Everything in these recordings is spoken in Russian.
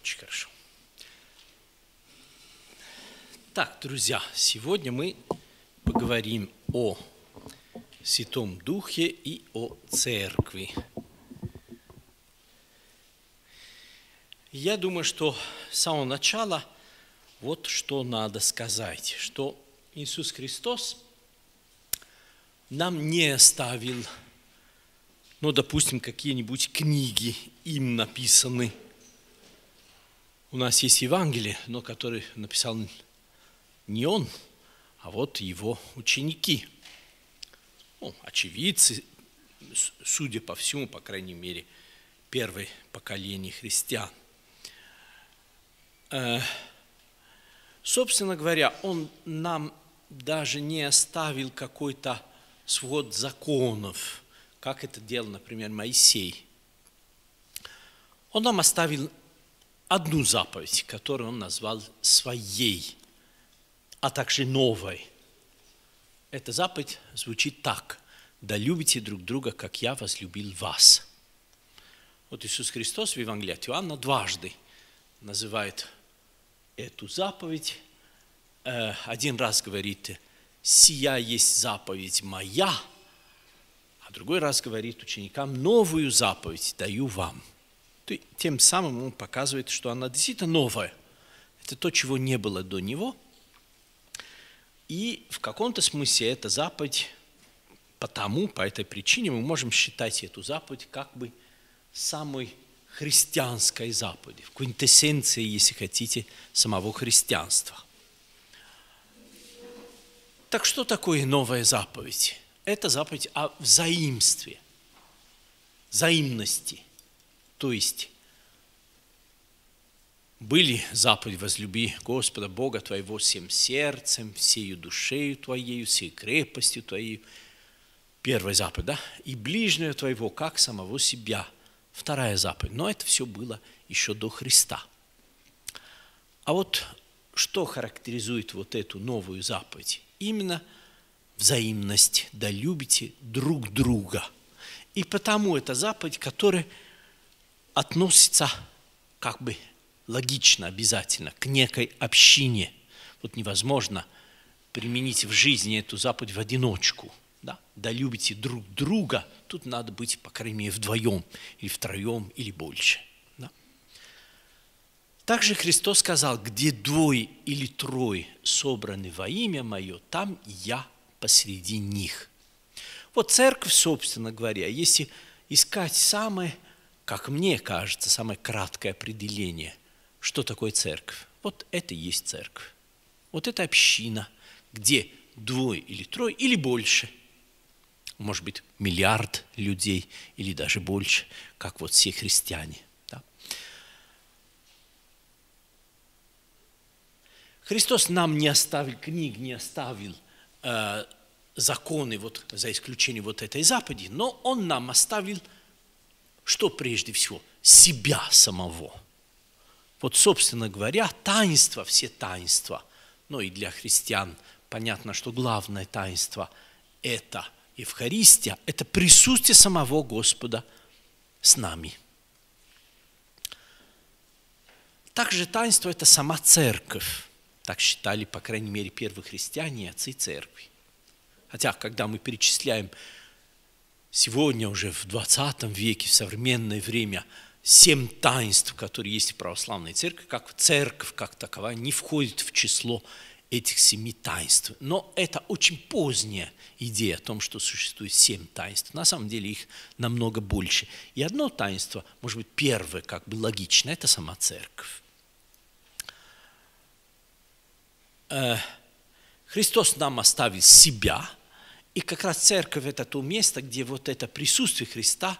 Очень хорошо. Так, друзья, сегодня мы поговорим о Святом Духе и о Церкви. Я думаю, что с самого начала вот что надо сказать, что Иисус Христос нам не оставил, ну, допустим, какие-нибудь книги им написаны. У нас есть Евангелие, но который написал не он, а вот его ученики. Ну, очевидцы, судя по всему, по крайней мере, первое поколение христиан. Э, собственно говоря, он нам даже не оставил какой-то свод законов, как это делал, например, Моисей. Он нам оставил одну заповедь, которую он назвал своей, а также новой. Эта заповедь звучит так. «Да любите друг друга, как я возлюбил вас». Вот Иисус Христос в Евангелии от Иоанна дважды называет эту заповедь. Э, один раз говорит, «Сия есть заповедь моя», а другой раз говорит ученикам, «Новую заповедь даю вам». Тем самым он показывает, что она действительно новая. Это то, чего не было до него. И в каком-то смысле эта заповедь, потому, по этой причине мы можем считать эту заповедь как бы самой христианской заповеди, в квинтэссенции, если хотите, самого христианства. Так что такое новая заповедь? Это заповедь о взаимстве, взаимности. То есть были заповеди «Возлюби Господа Бога твоего всем сердцем, всею душею твоею, всей крепостью твоей». Первая заповедь, да? «И ближнего твоего, как самого себя» – Вторая заповедь. Но это все было еще до Христа. А вот что характеризует вот эту новую заповедь? Именно взаимность, да любите друг друга. И потому это заповедь, которая относится как бы логично, обязательно к некой общине. Вот невозможно применить в жизни эту заповедь в одиночку – да, да любите друг друга, тут надо быть, по крайней мере, вдвоем, или втроем, или больше. Да. Также Христос сказал, где двое или трое собраны во имя Мое, там я посреди них. Вот церковь, собственно говоря, если искать самое, как мне кажется, самое краткое определение, что такое церковь, вот это и есть церковь. Вот это община, где двое или трое, или больше – может быть, миллиард людей или даже больше, как вот все христиане. Да? Христос нам не оставил книг, не оставил э, законы, вот, за исключением вот этой заповеди, но Он нам оставил, что прежде всего, себя самого. Вот, собственно говоря, таинства, все таинства, ну и для христиан понятно, что главное таинство – это – Евхаристия – это присутствие самого Господа с нами. Также таинство – это сама церковь. Так считали, по крайней мере, первые христиане и отцы церкви. Хотя, когда мы перечисляем сегодня уже в 20 веке, в современное время, семь таинств, которые есть в православной церкви, как церковь как таковая не входит в число этих семи таинств. Но это очень поздняя идея о том, что существует семь таинств. На самом деле их намного больше. И одно таинство, может быть, первое, как бы логично, это сама церковь. Э, Христос нам оставил себя, и как раз церковь – это то место, где вот это присутствие Христа,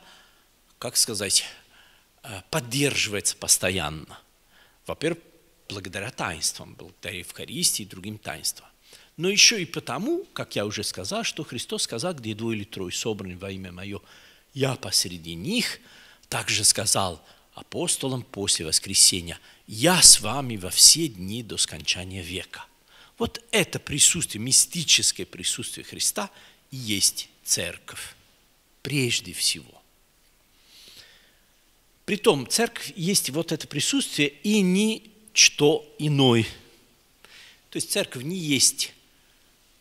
как сказать, э, поддерживается постоянно. Во-первых, благодаря таинствам, благодаря Евхаристии и другим таинствам. Но еще и потому, как я уже сказал, что Христос сказал, где двое или трое собраны во имя Мое, я посреди них, также сказал апостолам после воскресения, я с вами во все дни до скончания века. Вот это присутствие, мистическое присутствие Христа и есть церковь. Прежде всего. Притом, церковь есть вот это присутствие и ничто иное. То есть церковь не есть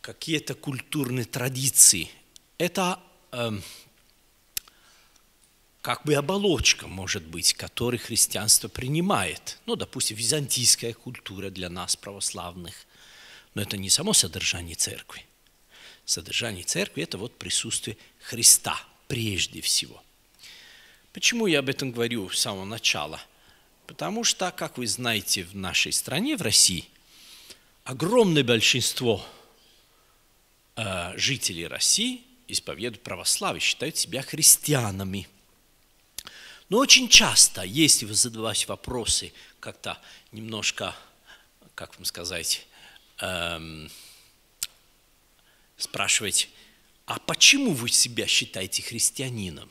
какие-то культурные традиции. Это э, как бы оболочка, может быть, которой христианство принимает. Ну, допустим, византийская культура для нас, православных. Но это не само содержание церкви. Содержание церкви – это вот присутствие Христа прежде всего. Почему я об этом говорю с самого начала? Потому что, как вы знаете, в нашей стране, в России, огромное большинство э, жителей России исповедуют православие, считают себя христианами – но очень часто, если вы задавать вопросы, как-то немножко, как вам сказать, эм, спрашивать, а почему вы себя считаете христианином?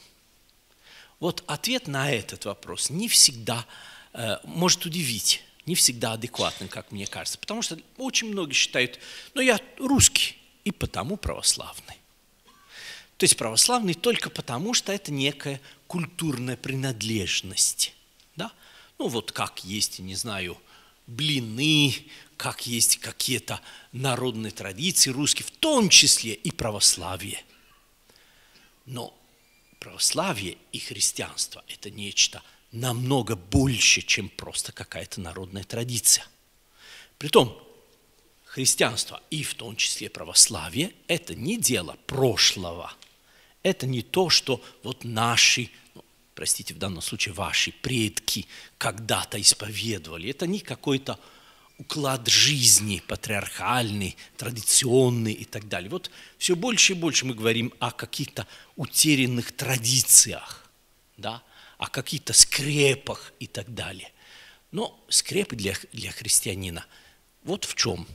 Вот ответ на этот вопрос не всегда э, может удивить, не всегда адекватным, как мне кажется. Потому что очень многие считают, ну я русский и потому православный. То есть православный только потому, что это некая культурная принадлежность. Да? Ну вот как есть, не знаю, блины, как есть какие-то народные традиции русские, в том числе и православие. Но православие и христианство – это нечто намного больше, чем просто какая-то народная традиция. Притом, христианство и в том числе православие – это не дело прошлого – это не то, что вот наши, ну, простите, в данном случае ваши предки когда-то исповедовали. Это не какой-то уклад жизни патриархальный, традиционный и так далее. Вот все больше и больше мы говорим о каких-то утерянных традициях, да, о каких-то скрепах и так далее. Но скрепы для, для христианина вот в чем.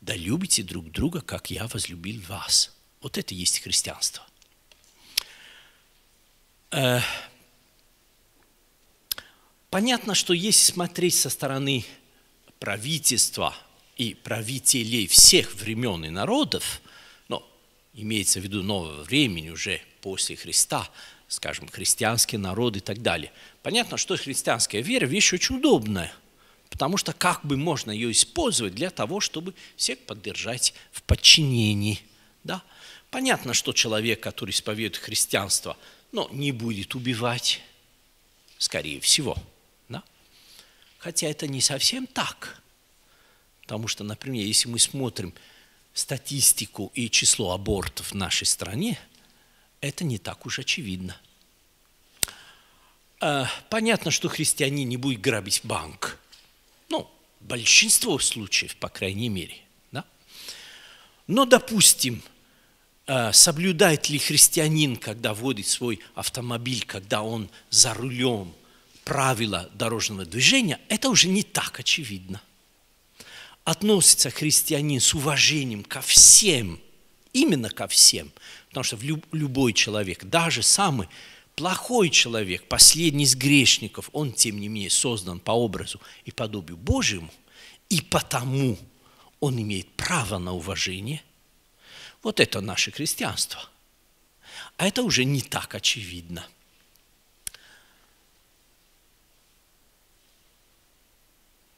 Да любите друг друга, как я возлюбил вас. Вот это и есть христианство. Э, понятно, что если смотреть со стороны правительства и правителей всех времен и народов, но имеется в виду нового времени уже после Христа, скажем, христианские народы и так далее. Понятно, что христианская вера – вещь очень удобная, потому что как бы можно ее использовать для того, чтобы всех поддержать в подчинении. Да? Понятно, что человек, который исповедует христианство – но не будет убивать, скорее всего. Хотя это не совсем так. Потому что, например, если мы смотрим статистику и число абортов в нашей стране, это не так уж очевидно. А, понятно, что христианин не будет грабить банк. Ну, большинство случаев, по крайней мере. Да? Но, допустим, Э, соблюдает ли христианин, когда водит свой автомобиль, когда он за рулем, правила дорожного движения, это уже не так очевидно. Относится христианин с уважением ко всем, именно ко всем, потому что любой человек, даже самый плохой человек, последний из грешников, он, тем не менее, создан по образу и подобию Божьему, и потому он имеет право на уважение – вот это наше христианство. А это уже не так очевидно.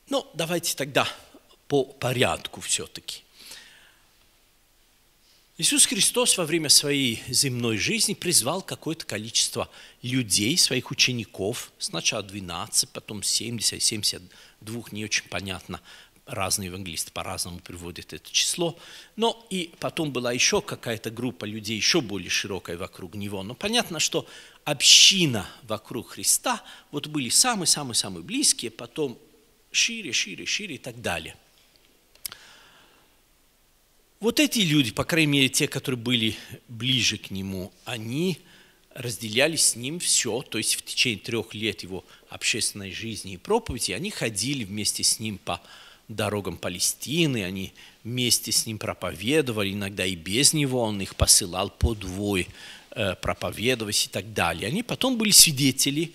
Ну, давайте тогда по порядку все-таки. Иисус Христос во время своей земной жизни призвал какое-то количество людей, своих учеников, сначала 12, потом 70, 72, не очень понятно, разные евангелисты по-разному приводят это число. Но и потом была еще какая-то группа людей, еще более широкая вокруг него. Но понятно, что община вокруг Христа, вот были самые-самые-самые близкие, потом шире, шире, шире и так далее. Вот эти люди, по крайней мере, те, которые были ближе к нему, они разделяли с ним все, то есть в течение трех лет его общественной жизни и проповеди, они ходили вместе с ним по дорогам Палестины, они вместе с ним проповедовали, иногда и без него он их посылал по двое э, проповедовать и так далее. Они потом были свидетели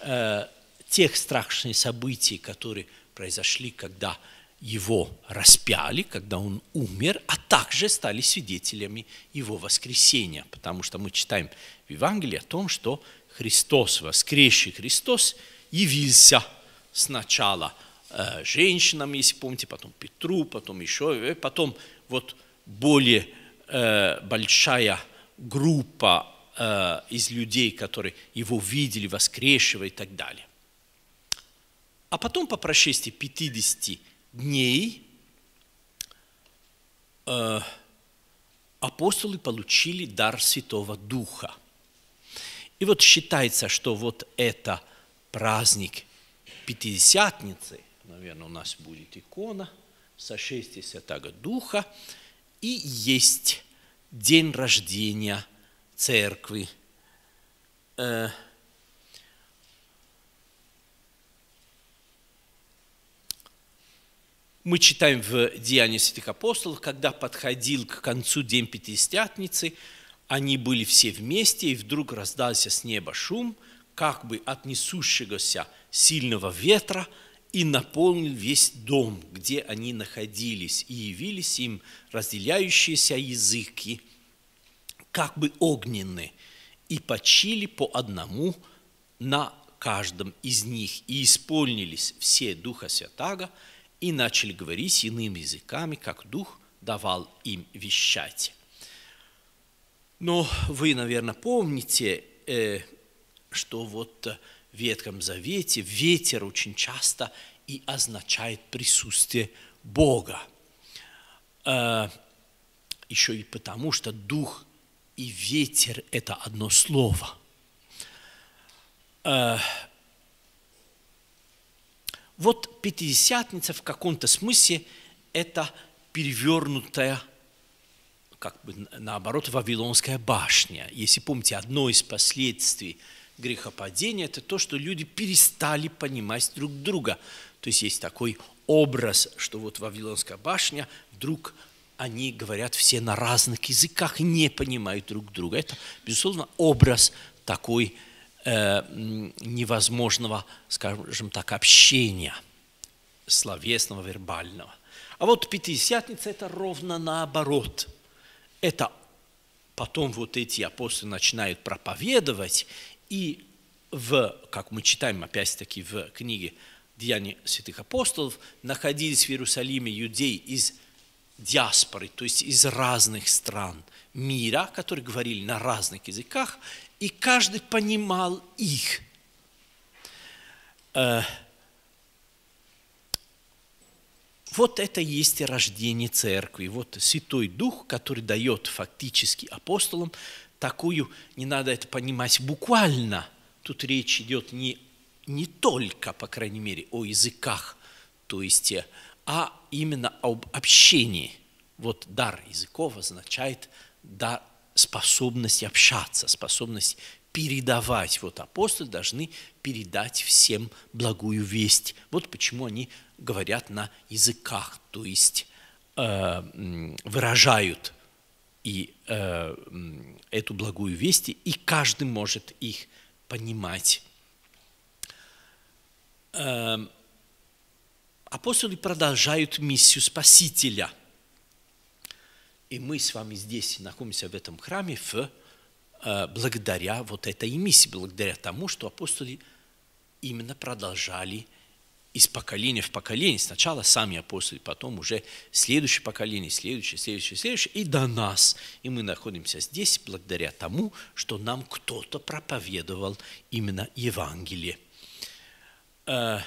э, тех страшных событий, которые произошли, когда его распяли, когда он умер, а также стали свидетелями его воскресения. Потому что мы читаем в Евангелии о том, что Христос, воскресший Христос, явился сначала э, женщинам, если помните, потом Петру, потом еще, э, потом вот более э, большая группа э, из людей, которые его видели, воскресшего и так далее. А потом по прошествии 50 дней э, апостолы получили дар Святого Духа. И вот считается, что вот это праздник Пятидесятницы, наверное, у нас будет икона, сошествие Святого Духа, и есть день рождения церкви. Э, Мы читаем в Деянии святых апостолов, когда подходил к концу день Пятидесятницы, они были все вместе, и вдруг раздался с неба шум, как бы от несущегося сильного ветра, и наполнил весь дом, где они находились, и явились им разделяющиеся языки, как бы огненные, и почили по одному на каждом из них, и исполнились все Духа Святаго – и начали говорить иными языками, как Дух давал им вещать. Но вы, наверное, помните, э, что вот в Ветхом Завете ветер очень часто и означает присутствие Бога. Э, еще и потому, что Дух и ветер – это одно слово. Вот Пятидесятница в каком-то смысле это перевернутая, как бы наоборот, Вавилонская башня. Если помните, одно из последствий грехопадения – это то, что люди перестали понимать друг друга. То есть есть такой образ, что вот Вавилонская башня, вдруг они говорят все на разных языках и не понимают друг друга. Это, безусловно, образ такой – невозможного, скажем так, общения словесного, вербального. А вот Пятидесятница – это ровно наоборот. Это потом вот эти апостолы начинают проповедовать, и в, как мы читаем опять-таки в книге Деяний святых апостолов, находились в Иерусалиме юдеи из диаспоры, то есть из разных стран мира, которые говорили на разных языках, и каждый понимал их. Э, вот это есть рождение церкви. Вот Святой Дух, который дает фактически апостолам такую, не надо это понимать буквально, тут речь идет не, не только, по крайней мере, о языках, то есть, э, а именно об общении. Вот дар языков означает дар, способность общаться, способность передавать. Вот апостолы должны передать всем благую весть. Вот почему они говорят на языках, то есть э, выражают и э, эту благую весть, и каждый может их понимать. Э, апостолы продолжают миссию Спасителя – и мы с вами здесь находимся в этом храме в, э, благодаря вот этой миссии, благодаря тому, что апостолы именно продолжали из поколения в поколение. Сначала сами апостолы, потом уже следующее поколение, следующее, следующее, следующее, и до нас. И мы находимся здесь благодаря тому, что нам кто-то проповедовал именно Евангелие. Э,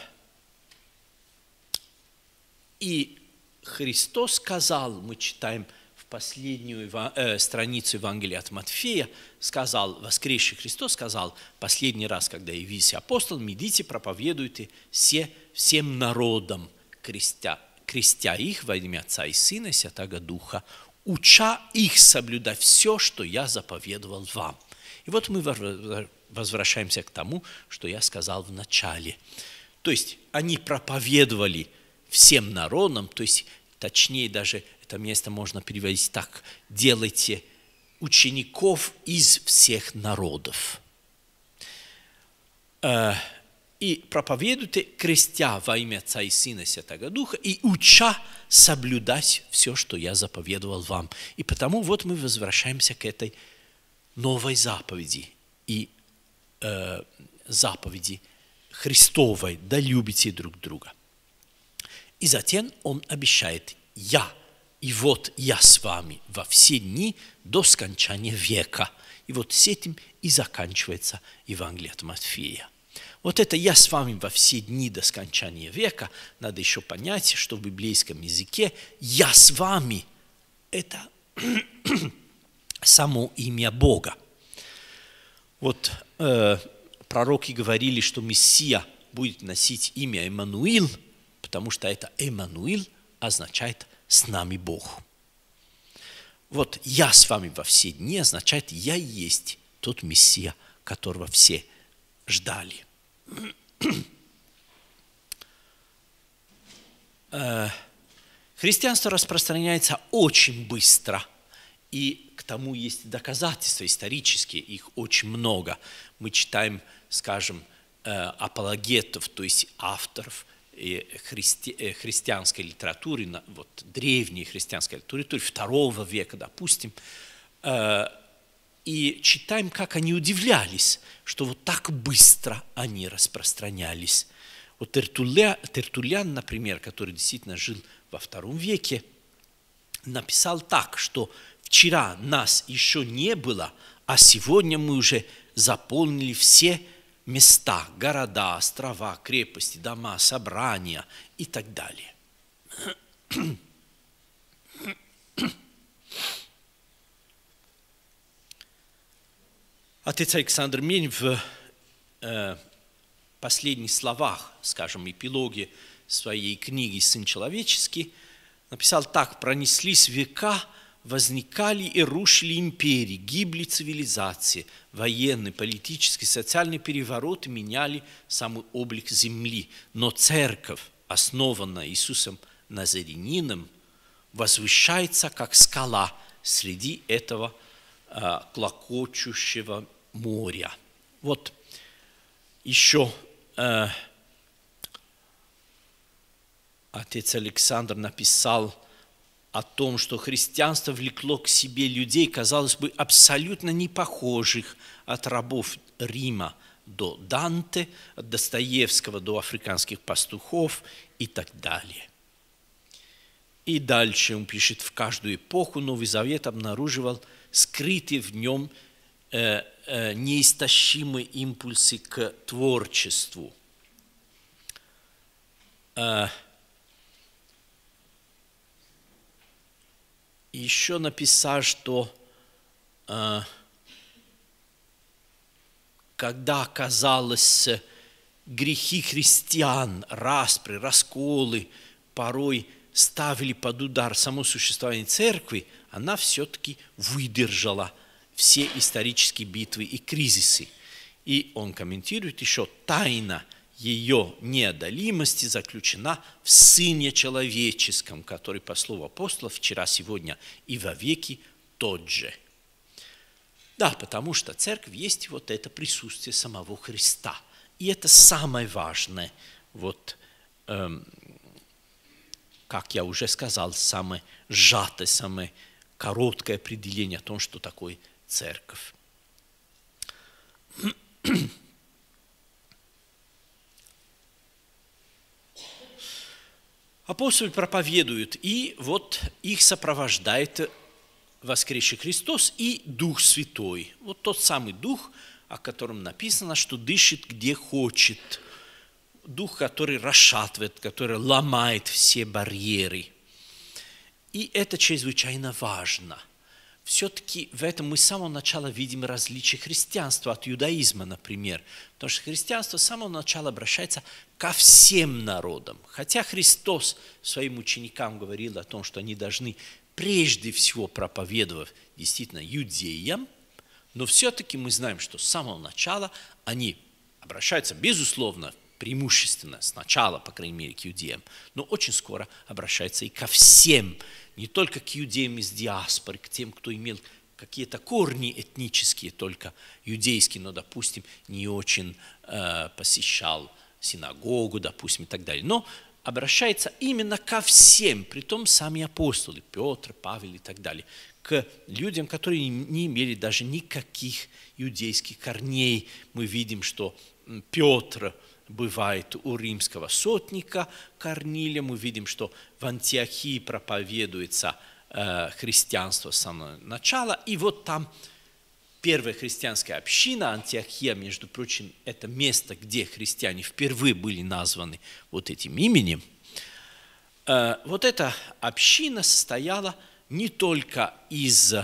и Христос сказал, мы читаем – последнюю э, страницу Евангелия от Матфея, сказал, воскресший Христос сказал, последний раз, когда явился апостол, идите, проповедуйте все, всем народам, крестя, крестя их во имя Отца и Сына и Святого Духа, уча их соблюдать все, что я заповедовал вам. И вот мы возвращаемся к тому, что я сказал в начале. То есть они проповедовали всем народам, то есть точнее даже это место можно перевести так. Делайте учеников из всех народов. Э, и проповедуйте, крестя во имя Отца и Сына и Святого Духа, и уча соблюдать все, что я заповедовал вам. И потому вот мы возвращаемся к этой новой заповеди и э, заповеди Христовой, да любите друг друга. И затем он обещает, я, и вот я с вами во все дни до скончания века. И вот с этим и заканчивается Евангелие от Матфея. Вот это «я с вами во все дни до скончания века», надо еще понять, что в библейском языке «я с вами» – это само имя Бога. Вот э, пророки говорили, что Мессия будет носить имя Эммануил, потому что это Эммануил означает «с нами Бог». Вот «я с вами во все дни» означает «я есть тот Мессия, которого все ждали». Э, христианство распространяется очень быстро, и к тому есть доказательства исторические, их очень много. Мы читаем, скажем, э, апологетов, то есть авторов христи, э, христианской литературы, вот древней христианской литературы, второго века, допустим, и читаем, как они удивлялись, что вот так быстро они распространялись. Вот Тертуля, Тертулян, например, который действительно жил во втором веке, написал так, что вчера нас еще не было, а сегодня мы уже заполнили все места, города, острова, крепости, дома, собрания и так далее. Отец Александр Мень в э, последних словах, скажем, эпилоге своей книги «Сын человеческий» написал так, «Пронеслись века, возникали и рушили империи, гибли цивилизации, военные, политические, социальные перевороты меняли самый облик земли. Но церковь, основанная Иисусом Назаринином, возвышается как скала среди этого э, клокочущего моря. Вот еще э, отец Александр написал о том, что христианство влекло к себе людей, казалось бы, абсолютно не похожих от рабов Рима до Данте, от Достоевского до африканских пастухов и так далее. И дальше он пишет, в каждую эпоху Новый Завет обнаруживал скрытые в нем э, Э, неистощимые импульсы к творчеству. Э, еще написал, что э, когда казалось грехи христиан, распри, расколы порой ставили под удар само существование церкви, она все-таки выдержала – все исторические битвы и кризисы. И он комментирует еще, тайна ее неодолимости заключена в Сыне Человеческом, который, по слову апостола, вчера, сегодня и во веки тот же. Да, потому что церковь есть вот это присутствие самого Христа. И это самое важное, вот, эм, как я уже сказал, самое сжатое, самое короткое определение о том, что такое церковь. Апостолы проповедуют, и вот их сопровождает воскресший Христос и Дух Святой. Вот тот самый Дух, о котором написано, что дышит где хочет. Дух, который расшатывает, который ломает все барьеры. И это чрезвычайно важно – все-таки в этом мы с самого начала видим различие христианства от иудаизма, например. Потому что христианство с самого начала обращается ко всем народам. Хотя Христос своим ученикам говорил о том, что они должны прежде всего проповедовать действительно иудеям, но все-таки мы знаем, что с самого начала они обращаются, безусловно, преимущественно, сначала, по крайней мере, к иудеям, но очень скоро обращаются и ко всем не только к иудеям из диаспоры, к тем, кто имел какие-то корни этнические, только иудейские, но, допустим, не очень э, посещал синагогу, допустим, и так далее. Но обращается именно ко всем, при том сами апостолы, Петр, Павел и так далее, к людям, которые не имели даже никаких иудейских корней. Мы видим, что Петр бывает у римского сотника Корнилия, мы видим, что в Антиохии проповедуется э, христианство с самого начала, и вот там первая христианская община, Антиохия, между прочим, это место, где христиане впервые были названы вот этим именем. Э, вот эта община состояла не только из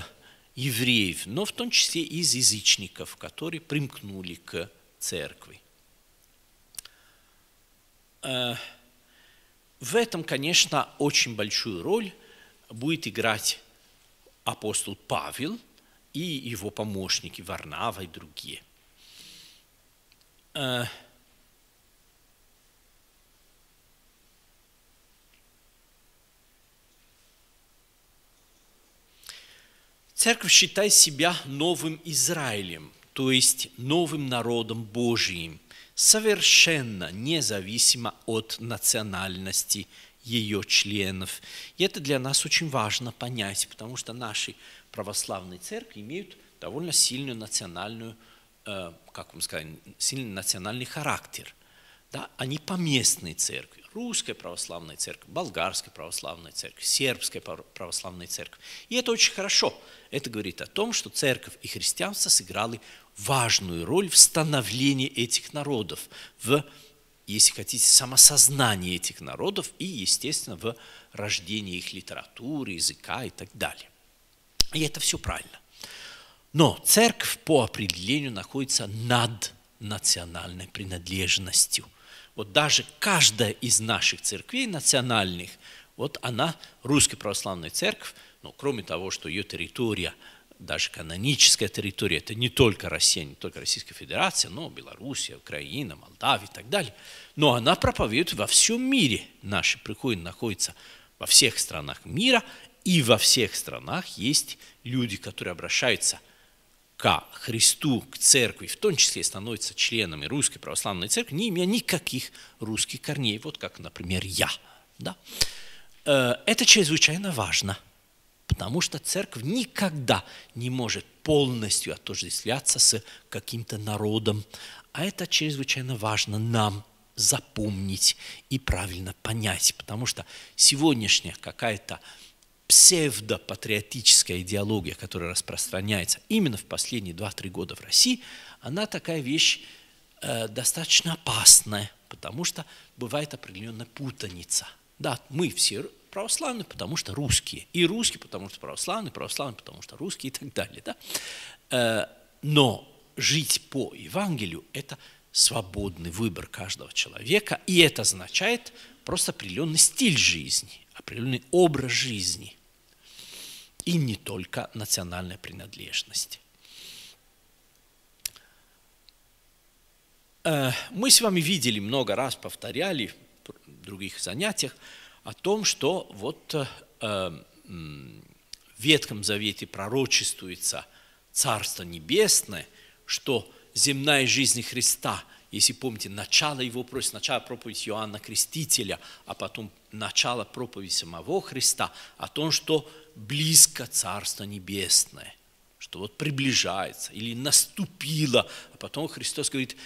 евреев, но в том числе из язычников, которые примкнули к церкви. Э, в этом, конечно, очень большую роль будет играть апостол Павел – и его помощники Варнава и другие. Э, церковь считает себя новым Израилем, то есть новым народом Божиим, совершенно независимо от национальности ее членов. И это для нас очень важно понять, потому что наши православные церкви имеют довольно сильную национальную, э, как вам сказать, сильный национальный характер. Да? Они поместные церкви. Русская православная церковь, болгарская православная церковь, сербская православная церковь. И это очень хорошо. Это говорит о том, что церковь и христианство сыграли важную роль в становлении этих народов, в, если хотите, самосознании этих народов и, естественно, в рождении их литературы, языка и так далее. И это все правильно. Но церковь по определению находится над национальной принадлежностью. Вот даже каждая из наших церквей национальных, вот она, русская православная церковь, ну, кроме того, что ее территория, даже каноническая территория, это не только Россия, не только Российская Федерация, но Белоруссия, Украина, Молдавия и так далее. Но она проповедует во всем мире. Наши приходы находятся во всех странах мира, и во всех странах есть люди, которые обращаются к Христу, к церкви, в том числе становятся членами Русской Православной Церкви, не имея никаких русских корней, вот как, например, я. Да? Э, это чрезвычайно важно, потому что церковь никогда не может полностью отождествляться с каким-то народом, а это чрезвычайно важно нам запомнить и правильно понять, потому что сегодняшняя какая-то псевдопатриотическая идеология, которая распространяется именно в последние 2-3 года в России, она такая вещь э, достаточно опасная, потому что бывает определенная путаница. Да, мы все православные, потому что русские, и русские, потому что православные, православные, потому что русские и так далее. Да? Э, но жить по Евангелию – это свободный выбор каждого человека, и это означает просто определенный стиль жизни, определенный образ жизни и не только национальная принадлежность. Э, мы с вами видели много раз, повторяли в других занятиях о том, что вот э, в Ветхом Завете пророчествуется Царство Небесное, что земная жизнь Христа, если помните, начало его проповеди, сначала проповедь Иоанна Крестителя, а потом начало проповеди самого Христа, о том, что близко Царство Небесное, что вот приближается или наступило, а потом Христос говорит,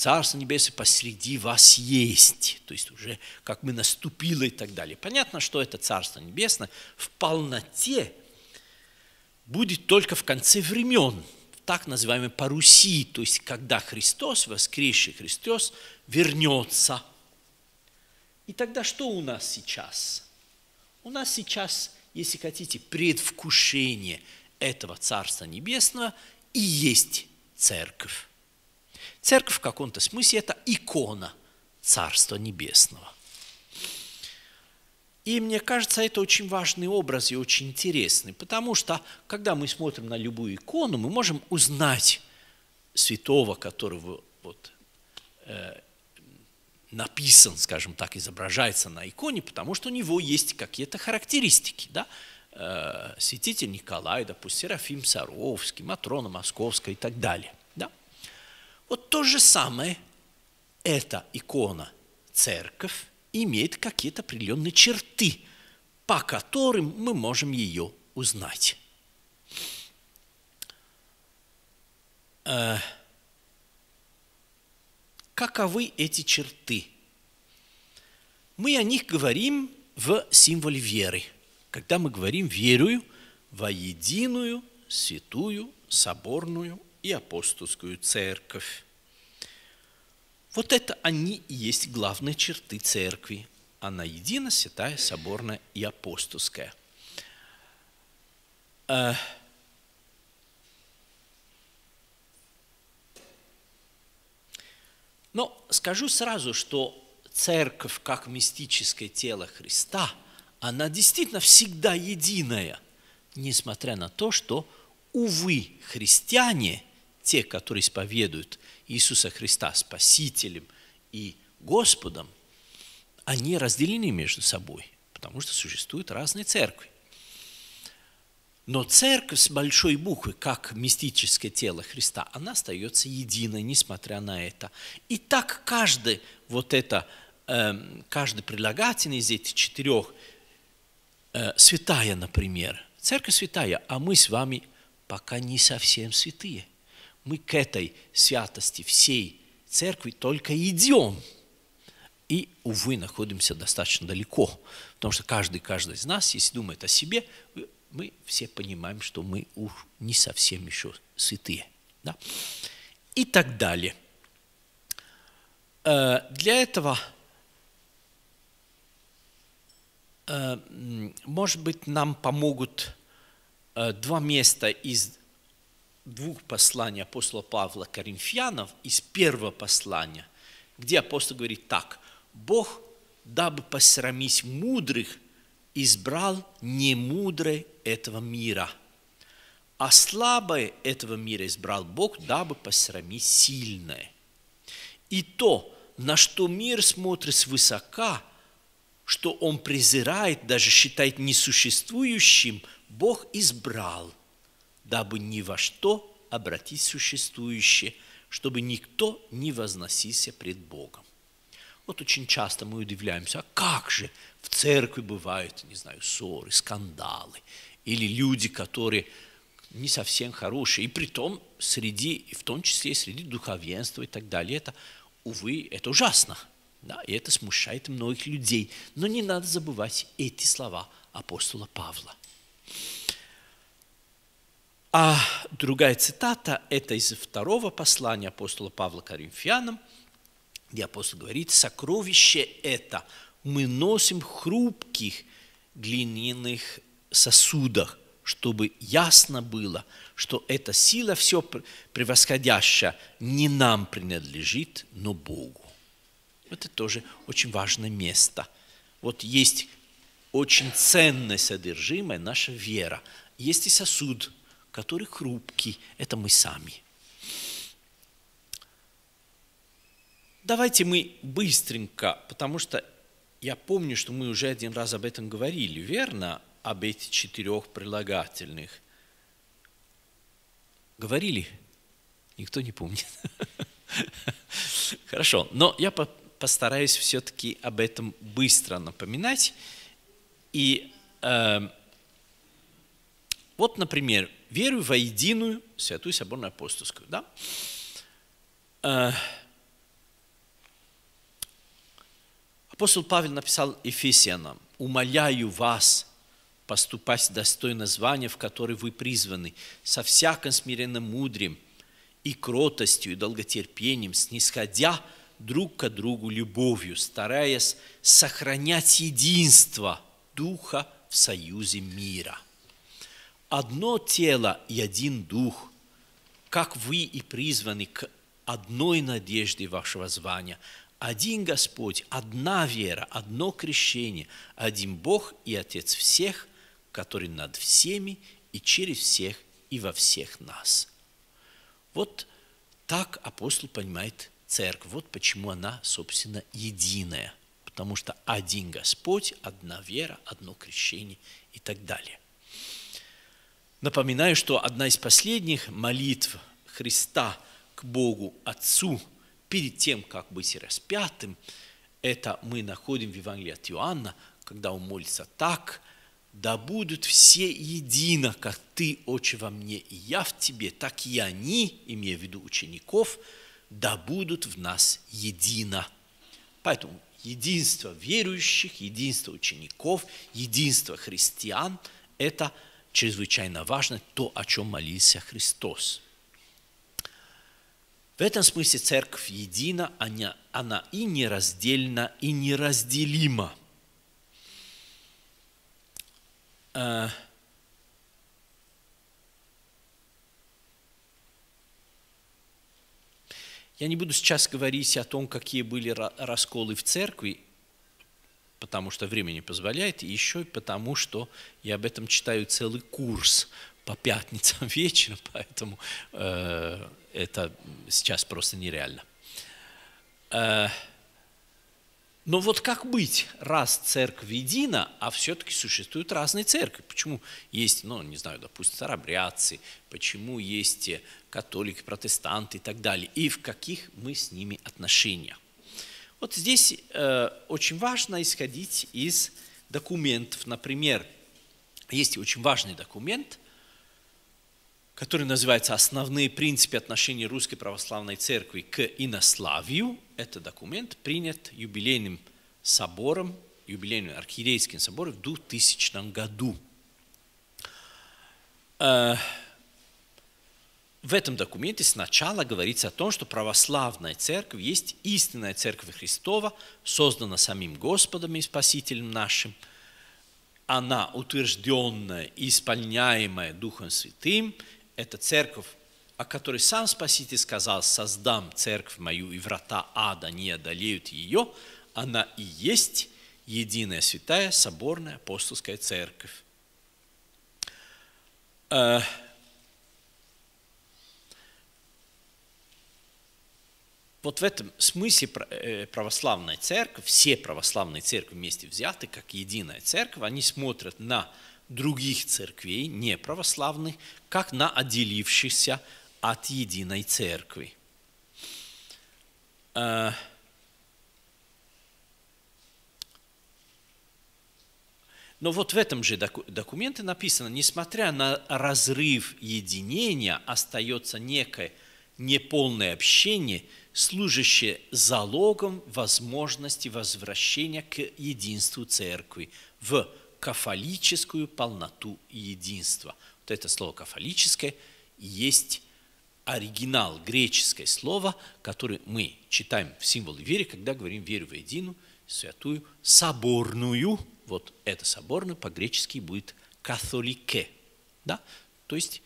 Царство Небесное посреди вас есть, то есть уже как мы наступило и так далее. Понятно, что это Царство Небесное в полноте будет только в конце времен, так называемой парусии, то есть когда Христос, воскресший Христос, вернется. И тогда что у нас сейчас? У нас сейчас если хотите, предвкушение этого Царства Небесного и есть церковь. Церковь в каком-то смысле это икона Царства Небесного. И мне кажется, это очень важный образ и очень интересный, потому что, когда мы смотрим на любую икону, мы можем узнать святого, которого вот, э, написан, скажем так, изображается на иконе, потому что у него есть какие-то характеристики. Да? Э, святитель Николай, допустим, Серафим Саровский, Матрона Московская и так далее. Вот то же самое эта икона, церковь, имеет какие-то определенные черты, по которым мы можем ее узнать. Э, каковы эти черты? Мы о них говорим в символе веры, когда мы говорим «верую во единую, святую, соборную и апостольскую церковь». Вот это они и есть главные черты церкви. Она едина, святая, соборная и апостольская. Э, но скажу сразу, что церковь как мистическое тело Христа, она действительно всегда единая, несмотря на то, что, увы, христиане, те, которые исповедуют Иисуса Христа Спасителем и Господом, они разделены между собой, потому что существуют разные церкви. Но церковь с большой буквы, как мистическое тело Христа, она остается единой, несмотря на это. И так каждый вот это, эм, каждый прилагательный из этих четырех, э, святая, например, церковь святая, а мы с вами пока не совсем святые мы к этой святости всей церкви только идем. И, увы, находимся достаточно далеко. Потому что каждый, каждый из нас, если думает о себе, мы все понимаем, что мы уж не совсем еще святые. Да? И так далее. Э, для этого, э, может быть, нам помогут э, два места из двух посланий апостола Павла Коринфянов из первого послания, где апостол говорит так, Бог, дабы посрамить мудрых, избрал немудрое этого мира, а слабое этого мира избрал Бог, дабы посрамить сильное. И то, на что мир смотрит свысока, что он презирает, даже считает несуществующим, Бог избрал – дабы ни во что обратить существующее, чтобы никто не возносился пред Богом. Вот очень часто мы удивляемся, а как же в церкви бывают, не знаю, ссоры, скандалы, или люди, которые не совсем хорошие, и при том среди, в том числе и среди духовенства и так далее. Это, увы, это ужасно, да, и это смущает многих людей. Но не надо забывать эти слова апостола Павла. А другая цитата, это из второго послания апостола Павла Коринфянам, где апостол говорит, сокровище это мы носим в хрупких глиняных сосудах, чтобы ясно было, что эта сила все превосходящая не нам принадлежит, но Богу. Это тоже очень важное место. Вот есть очень ценное содержимое наша вера. Есть и сосуд – который хрупкий, это мы сами. Давайте мы быстренько, потому что я помню, что мы уже один раз об этом говорили, верно? Об этих четырех прилагательных. Говорили? Никто не помнит. Хорошо, но я постараюсь все-таки об этом быстро напоминать. И э, вот, например, верую во единую святую соборную апостольскую. Да? Э, апостол Павел написал Ефесянам, «Умоляю вас поступать достойно звания, в которое вы призваны, со всяким смиренным мудрием и кротостью, и долготерпением, снисходя друг к другу любовью, стараясь сохранять единство Духа в союзе мира» одно тело и один дух, как вы и призваны к одной надежде вашего звания. Один Господь, одна вера, одно крещение, один Бог и Отец всех, который над всеми и через всех и во всех нас. Вот так апостол понимает церковь. Вот почему она, собственно, единая. Потому что один Господь, одна вера, одно крещение и так далее. Напоминаю, что одна из последних молитв Христа к Богу Отцу перед тем, как быть распятым, это мы находим в Евангелии от Иоанна, когда он молится так, да будут все едино, как ты, Отче, во мне, и я в тебе, так и они, имея в виду учеников, да будут в нас едино. Поэтому единство верующих, единство учеников, единство христиан – это чрезвычайно важно, то, о чем молился Христос. В этом смысле церковь едина, она, она и нераздельна, и неразделима. Э, я не буду сейчас говорить о том, какие были расколы в церкви, потому что время не позволяет, и еще и потому, что я об этом читаю целый курс по пятницам вечером, поэтому э, это сейчас просто нереально. Э, но вот как быть, раз церковь едина, а все-таки существуют разные церкви? Почему есть, ну, не знаю, допустим, старобрядцы, почему есть католики, протестанты и так далее, и в каких мы с ними отношениях? Вот здесь э, очень важно исходить из документов. Например, есть очень важный документ, который называется «Основные принципы отношений Русской Православной Церкви к инославию». Это документ принят юбилейным собором, юбилейным архиерейским собором в 2000 году. Э, в этом документе сначала говорится о том, что православная церковь есть истинная церковь Христова, создана самим Господом и Спасителем нашим. Она утвержденная и исполняемая Духом Святым – это церковь, о которой сам Спаситель сказал, создам церковь мою, и врата ада не одолеют ее, она и есть единая святая соборная апостольская церковь. Вот в этом смысле э, православная церковь, все православные церкви вместе взяты, как единая церковь, они смотрят на других церквей, не православных, как на отделившихся от единой церкви. Э, но вот в этом же документе написано, несмотря на разрыв единения, остается некое неполное общение, служащее залогом возможности возвращения к единству церкви в кафолическую полноту единства. Вот это слово кафолическое есть оригинал, греческое слово, которое мы читаем в символе веры, когда говорим верю в единую, святую, соборную. Вот это соборную по-гречески будет католике. Да? То есть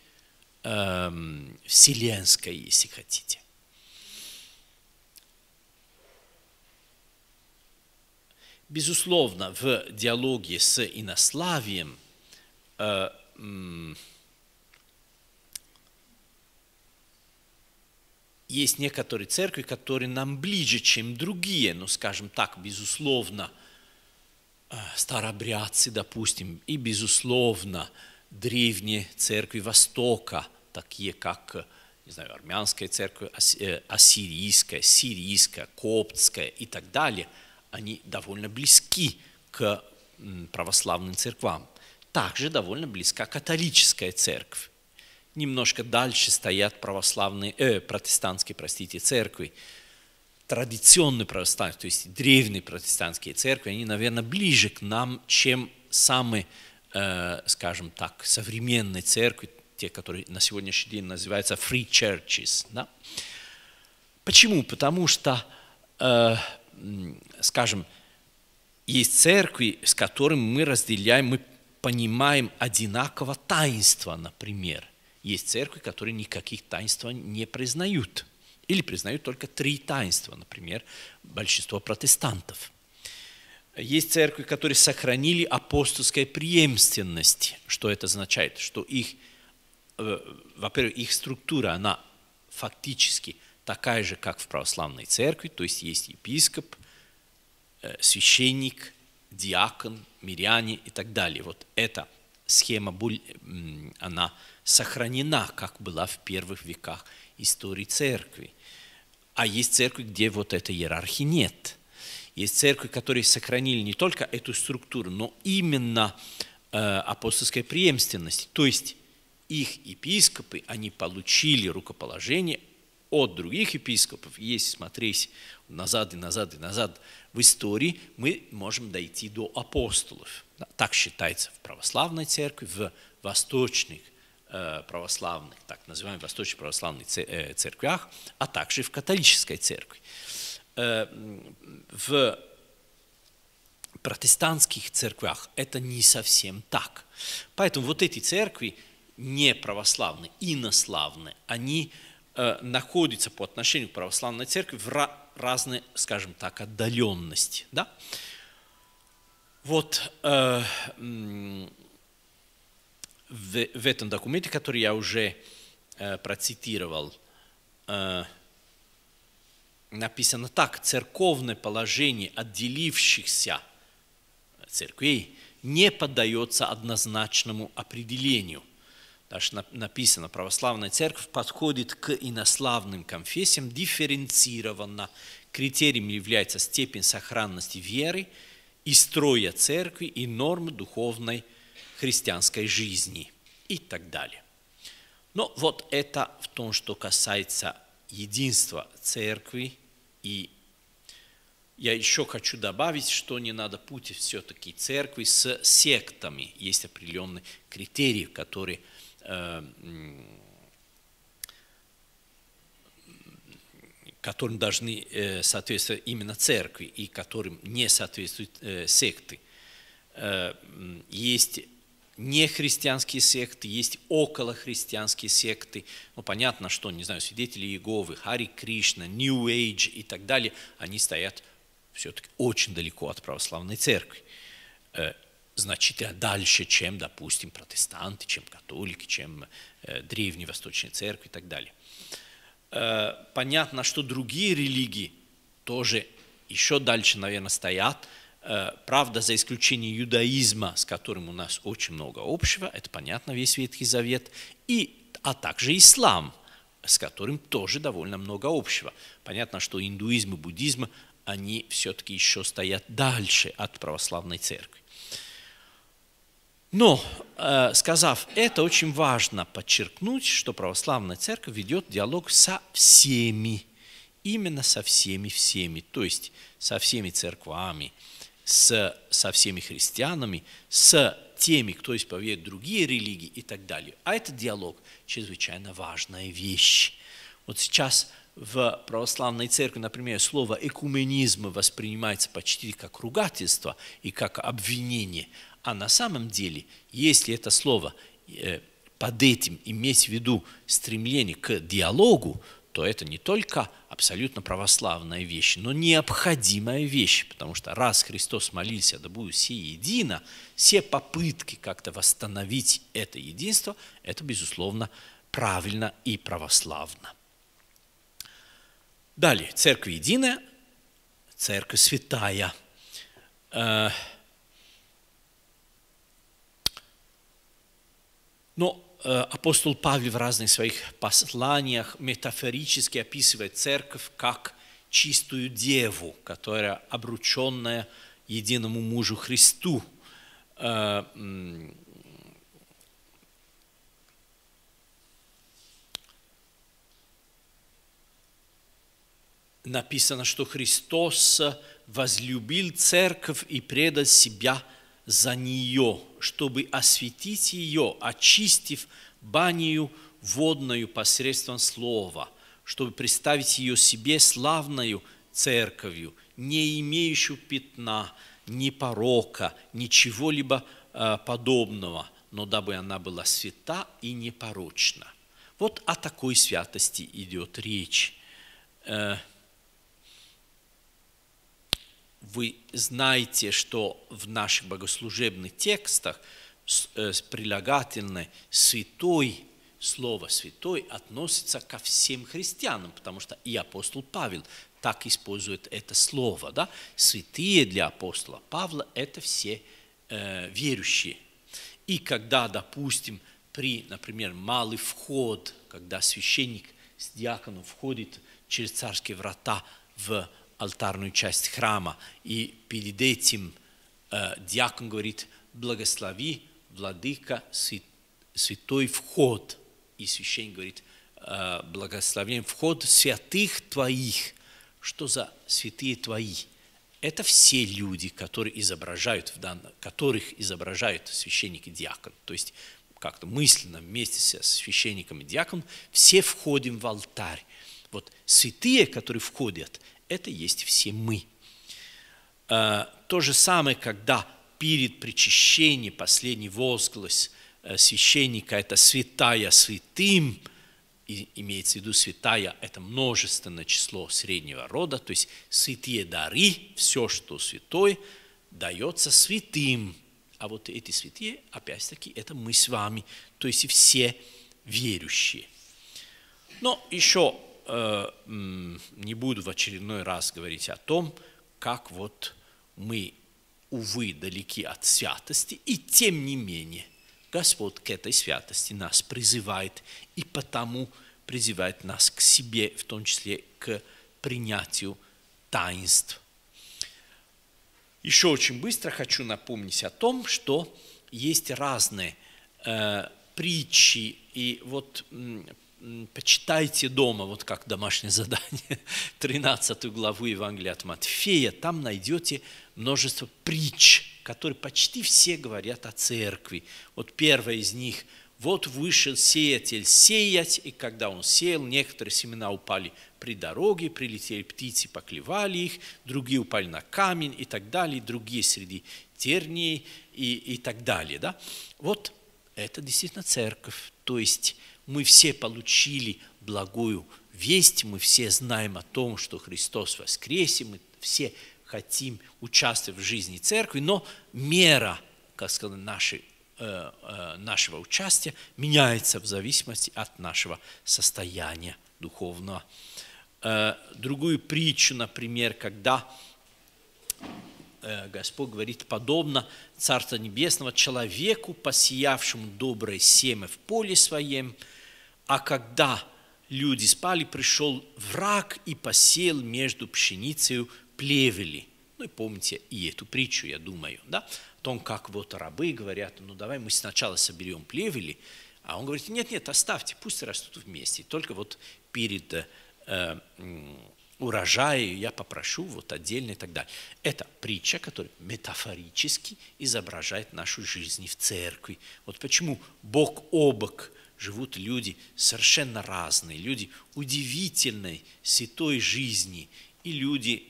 вселенское, если хотите. Безусловно, в диалоге с инославием э, есть некоторые церкви, которые нам ближе, чем другие, ну, скажем так, безусловно, э, старобрядцы, допустим, и, безусловно, древние церкви Востока, такие как, не знаю, армянская церковь, э, ассирийская, сирийская, коптская и так далее – они довольно близки к православным церквам. Также довольно близка католическая церковь. Немножко дальше стоят православные, э, протестантские, простите, церкви. Традиционные протестантские, то есть древние протестантские церкви, они, наверное, ближе к нам, чем самые, скажем так, современные церкви, те, которые на сегодняшний день называются free churches. Да? Почему? Потому что э, скажем, есть церкви, с которыми мы разделяем, мы понимаем одинаково таинство, например. Есть церкви, которые никаких таинств не признают. Или признают только три таинства, например, большинство протестантов. Есть церкви, которые сохранили апостольскую преемственность. Что это означает? Что их, э, во-первых, их структура, она фактически такая же, как в православной церкви, то есть есть епископ, э, священник, диакон, миряне и так далее. Вот эта схема, она сохранена, как была в первых веках истории церкви. А есть церкви, где вот этой иерархии нет. Есть церкви, которые сохранили не только эту структуру, но именно э, апостольской преемственности. То есть их епископы, они получили рукоположение от других епископов. Если смотреть назад и назад и назад в истории, мы можем дойти до апостолов. Так считается в православной церкви, в восточных э, православных, так называемых восточных православных э, церквях, а также в католической церкви. Э, в протестантских церквях это не совсем так. Поэтому вот эти церкви, не православные, инославные, они находятся по отношению к православной церкви в разной, скажем так, отдаленности. Да? Вот э, в, в этом документе, который я уже э, процитировал, э, написано так, церковное положение отделившихся церквей не поддается однозначному определению. Даже написано, православная церковь подходит к инославным конфессиям дифференцированно. Критерием является степень сохранности веры и строя церкви и нормы духовной христианской жизни и так далее. Но вот это в том, что касается единства церкви. И я еще хочу добавить, что не надо путать все-таки церкви с сектами. Есть определенные критерии, которые э, которым должны э, соответствовать именно церкви и которым не соответствуют э, секты. Есть нехристианские секты, есть околохристианские секты. Ну, понятно, что, не знаю, свидетели Иеговы, Хари Кришна, Age и так далее, они стоят все-таки очень далеко от православной церкви. Э, значительно дальше, чем, допустим, протестанты, чем католики, чем э, древние восточные церкви и так далее. Э, понятно, что другие религии тоже еще дальше, наверное, стоят – правда, за исключением иудаизма, с которым у нас очень много общего, это понятно, весь Ветхий Завет, и, а также ислам, с которым тоже довольно много общего. Понятно, что индуизм и буддизм, они все-таки еще стоят дальше от православной церкви. Но, э, сказав это, очень важно подчеркнуть, что православная церковь ведет диалог со всеми, именно со всеми всеми, то есть со всеми церквами, с, со всеми христианами, с теми, кто исповедует другие религии и так далее. А этот диалог чрезвычайно важная вещь. Вот сейчас в православной церкви, например, слово экуменизм воспринимается почти как ругательство и как обвинение. А на самом деле, если это слово э, под этим иметь в виду стремление к диалогу, то это не только абсолютно православная вещь, но необходимая вещь, потому что раз Христос молился, да будет все едино, все попытки как-то восстановить это единство, это, безусловно, правильно и православно. Далее, церковь единая, церковь святая. Э, но апостол Павел в разных своих посланиях метафорически описывает церковь как чистую деву, которая обрученная единому мужу Христу. Э, написано, что Христос возлюбил церковь и предал себя за нее, чтобы осветить ее, очистив банию водную посредством слова, чтобы представить ее себе славною церковью, не имеющую пятна, ни порока, ничего-либо э, подобного, но дабы она была свята и непорочна. Вот о такой святости идет речь. Э, вы знаете, что в наших богослужебных текстах э, прилагательное «святой» слово «святой» относится ко всем христианам, потому что и апостол Павел так использует это слово. Да? Святые для апостола Павла – это все э, верующие. И когда, допустим, при, например, малый вход, когда священник с диаконом входит через царские врата в алтарную часть храма. И перед этим э, диакон говорит, благослови, владыка, святой вход. И священник говорит, э, вход святых твоих. Что за святые твои? Это все люди, которые изображают, в данном, которых изображают священник и диакон. То есть как-то мысленно вместе со священником и диаконом все входим в алтарь. Вот святые, которые входят, это есть все мы. Э, то же самое, когда перед причащением последний возглас э, священника – это «святая святым», и имеется в виду святая – это множественное число среднего рода, то есть святые дары, все, что святой, дается святым. А вот эти святые, опять-таки, это мы с вами, то есть и все верующие. Но еще не буду в очередной раз говорить о том, как вот мы, увы, далеки от святости, и тем не менее Господь к этой святости нас призывает, и потому призывает нас к себе, в том числе к принятию таинств. Еще очень быстро хочу напомнить о том, что есть разные э, притчи, и вот почитайте дома, вот как домашнее задание, 13 главу Евангелия от Матфея, там найдете множество притч, которые почти все говорят о церкви. Вот первая из них – вот вышел сеятель сеять, и когда он сеял, некоторые семена упали при дороге, прилетели птицы, поклевали их, другие упали на камень и так далее, другие среди терней и, и так далее. Да? Вот это действительно церковь, то есть мы все получили благую весть, мы все знаем о том, что Христос воскресе, мы все хотим участвовать в жизни церкви, но мера, как сказать, нашей, э, э, нашего участия меняется в зависимости от нашего состояния духовного. Э, другую притчу, например, когда Господь говорит, подобно Царства Небесного человеку, посеявшему доброе семя в поле своем – а когда люди спали, пришел враг и посеял между пшеницей плевели. Ну и помните и эту притчу, я думаю, да? О том, как вот рабы говорят, ну давай мы сначала соберем плевели, а он говорит, нет, нет, оставьте, пусть растут вместе. Только вот перед э, урожаем я попрошу вот отдельно и так далее. Это притча, которая метафорически изображает нашу жизнь в церкви. Вот почему Бог о бок живут люди совершенно разные, люди удивительной, святой жизни и люди,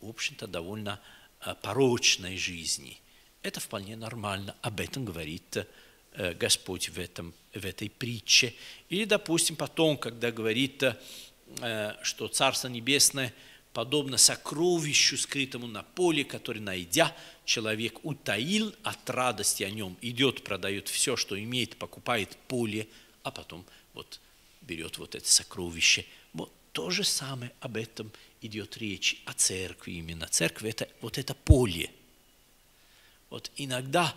в общем-то, довольно а, порочной жизни. Это вполне нормально, об этом говорит э, Господь в, этом, в этой притче. Или, допустим, потом, когда говорит, э, что Царство Небесное подобно сокровищу, скрытому на поле, который, найдя, человек утаил от радости о нем, идет, продает все, что имеет, покупает поле, а потом вот берет вот это сокровище. Вот то же самое об этом идет речь, о церкви именно. Церковь – это вот это поле. Вот иногда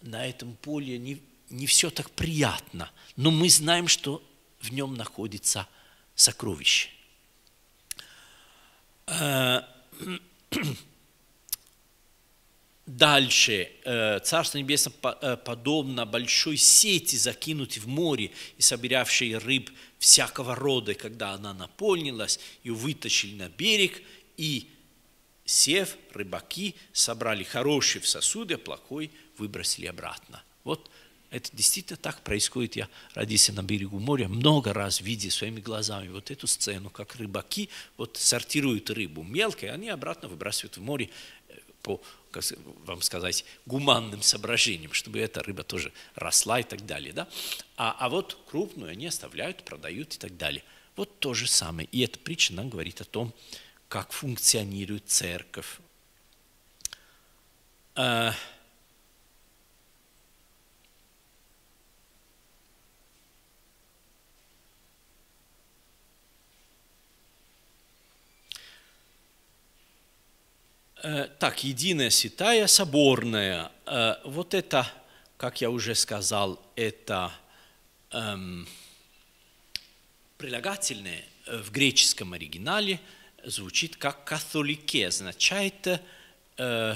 на этом поле не, не все так приятно, но мы знаем, что в нем находится сокровище. Э, Дальше, э, Царство Небесное э, подобно большой сети, закинутой в море и собиравшей рыб всякого рода, когда она наполнилась, ее вытащили на берег, и, сев, рыбаки собрали хороший в сосуды, а плохой выбросили обратно. Вот это действительно так происходит. Я родился на берегу моря, много раз видел своими глазами вот эту сцену, как рыбаки вот сортируют рыбу мелкой, они обратно выбрасывают в море по, как вам сказать, гуманным соображениям, чтобы эта рыба тоже росла и так далее. Да? А, а вот крупную они оставляют, продают и так далее. Вот то же самое. И эта притча нам говорит о том, как функционирует церковь. Так, единая святая соборная. Э, вот это, как я уже сказал, это эм, прилагательное в греческом оригинале звучит как католике, означает э,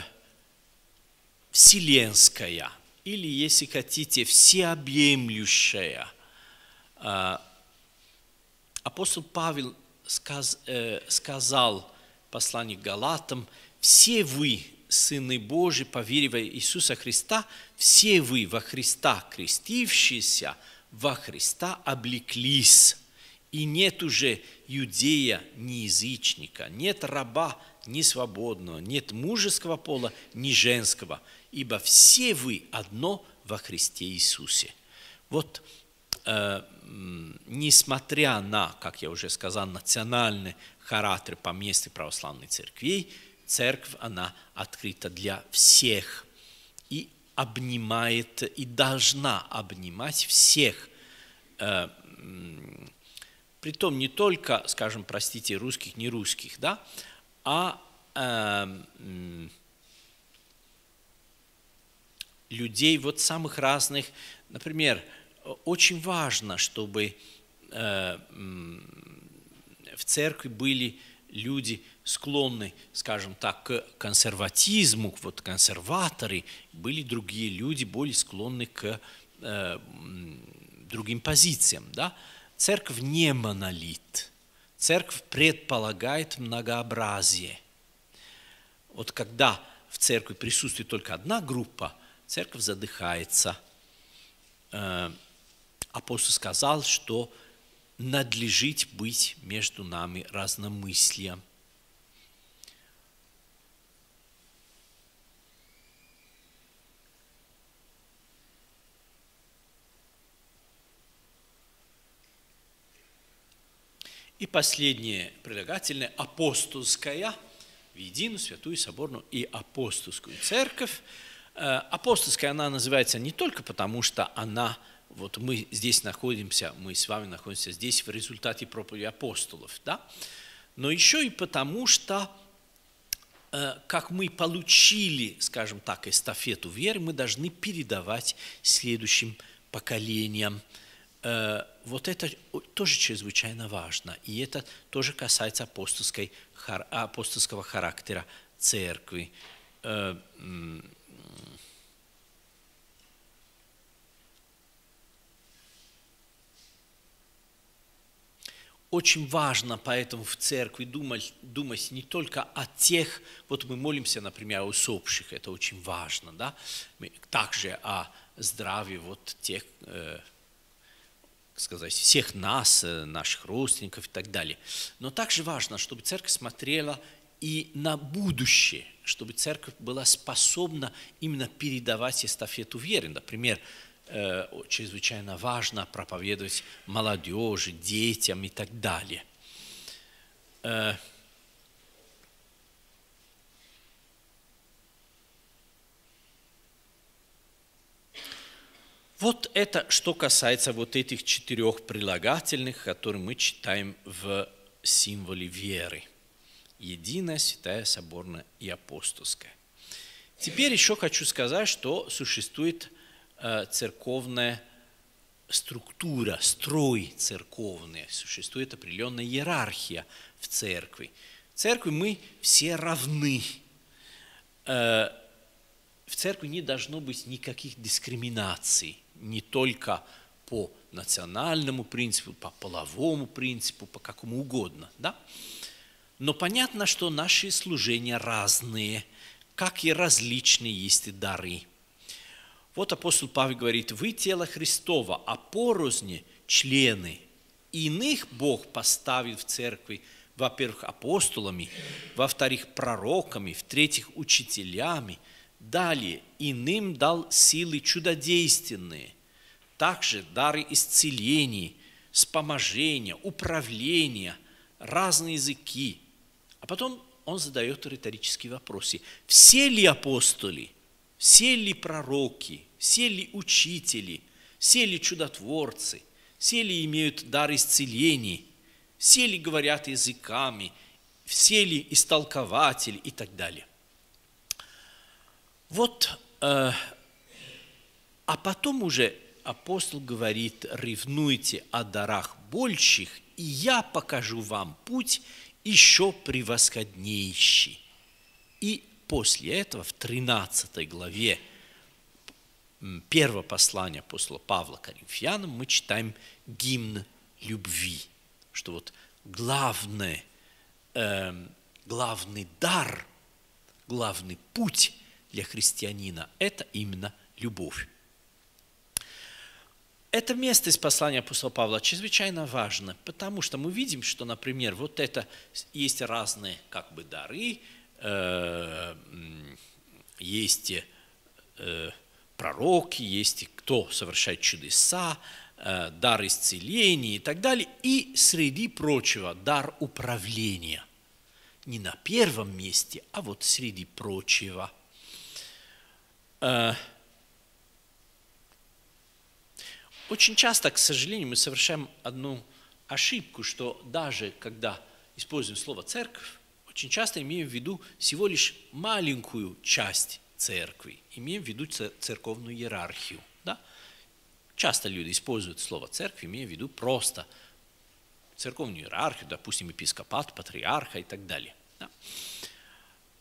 вселенская, или, если хотите, всеобъемлющая. А, апостол Павел сказ, э, сказал посланник Галатам, все вы, сыны Божьи, поверивая Иисуса Христа, все вы во Христа крестившиеся, во Христа облеклись. И нет уже иудея, ни язычника, нет раба, ни свободного, нет мужеского пола, ни женского, ибо все вы одно во Христе Иисусе. Вот, э, несмотря на, как я уже сказал, национальный характер по месту православной церкви, церковь, она открыта для всех и обнимает, и должна обнимать всех. Э, притом не только, скажем, простите, русских, не русских, да, а э, людей вот самых разных. Например, очень важно, чтобы э, в церкви были люди склонны, скажем так, к консерватизму, вот консерваторы, были другие люди более склонны к э, другим позициям. Да? Церковь не монолит. Церковь предполагает многообразие. Вот когда в церкви присутствует только одна группа, церковь задыхается. Э, апостол сказал, что надлежит быть между нами разномыслием. И последнее прилагательное – апостольская, в единую святую соборную и апостольскую церковь. Э, апостольская она называется не только потому, что она, вот мы здесь находимся, мы с вами находимся здесь в результате проповеди апостолов, да? но еще и потому, что э, как мы получили, скажем так, эстафету веры, мы должны передавать следующим поколениям вот это тоже чрезвычайно важно. И это тоже касается апостольской, апостольского характера церкви. Э, очень важно поэтому в церкви думать, думать не только о тех, вот мы молимся, например, о усопших, это очень важно, да, также о здравии вот тех, э, сказать, всех нас, э, наших родственников и так далее. Но также важно, чтобы церковь смотрела и на будущее, чтобы церковь была способна именно передавать эстафету веры. Например, э, чрезвычайно важно проповедовать молодежи, детям и так далее. Вот это что касается вот этих четырех прилагательных, которые мы читаем в символе веры. Единая, святая, соборная и апостольская. Теперь еще хочу сказать, что существует э, церковная структура, строй церковный, существует определенная иерархия в церкви. В церкви мы все равны. Э, в церкви не должно быть никаких дискриминаций не только по национальному принципу, по половому принципу, по какому угодно. Да? Но понятно, что наши служения разные, как и различные есть и дары. Вот апостол Павел говорит, вы тело Христова, а порозне члены. Иных Бог поставил в церкви, во-первых, апостолами, во-вторых, пророками, в-третьих, учителями – Далее, иным дал силы чудодейственные, также дары исцелений, вспоможения, управления, разные языки. А потом он задает риторические вопросы. Все ли апостоли, все ли пророки, все ли учители, все ли чудотворцы, все ли имеют дар исцелений, все ли говорят языками, все ли истолкователи и так далее. Вот, э, а потом уже апостол говорит, ревнуйте о дарах больших и я покажу вам путь еще превосходнейший. И после этого в 13 главе первого послания апостола Павла Коринфянам мы читаем гимн любви, что вот главное, э, главный дар, главный путь для христианина – это именно любовь. Это место из послания апостола Павла чрезвычайно важно, потому что мы видим, что, например, вот это есть разные как бы дары, э, есть э, пророки, есть кто совершает чудеса, э, дар исцеления и так далее, и среди прочего дар управления. Не на первом месте, а вот среди прочего. Очень часто, к сожалению, мы совершаем одну ошибку, что даже когда используем слово «церковь», очень часто имеем в виду всего лишь маленькую часть церкви, имеем в виду церковную иерархию. Да? Часто люди используют слово «церковь», имея в виду просто церковную иерархию, допустим, епископат, патриарха и так далее.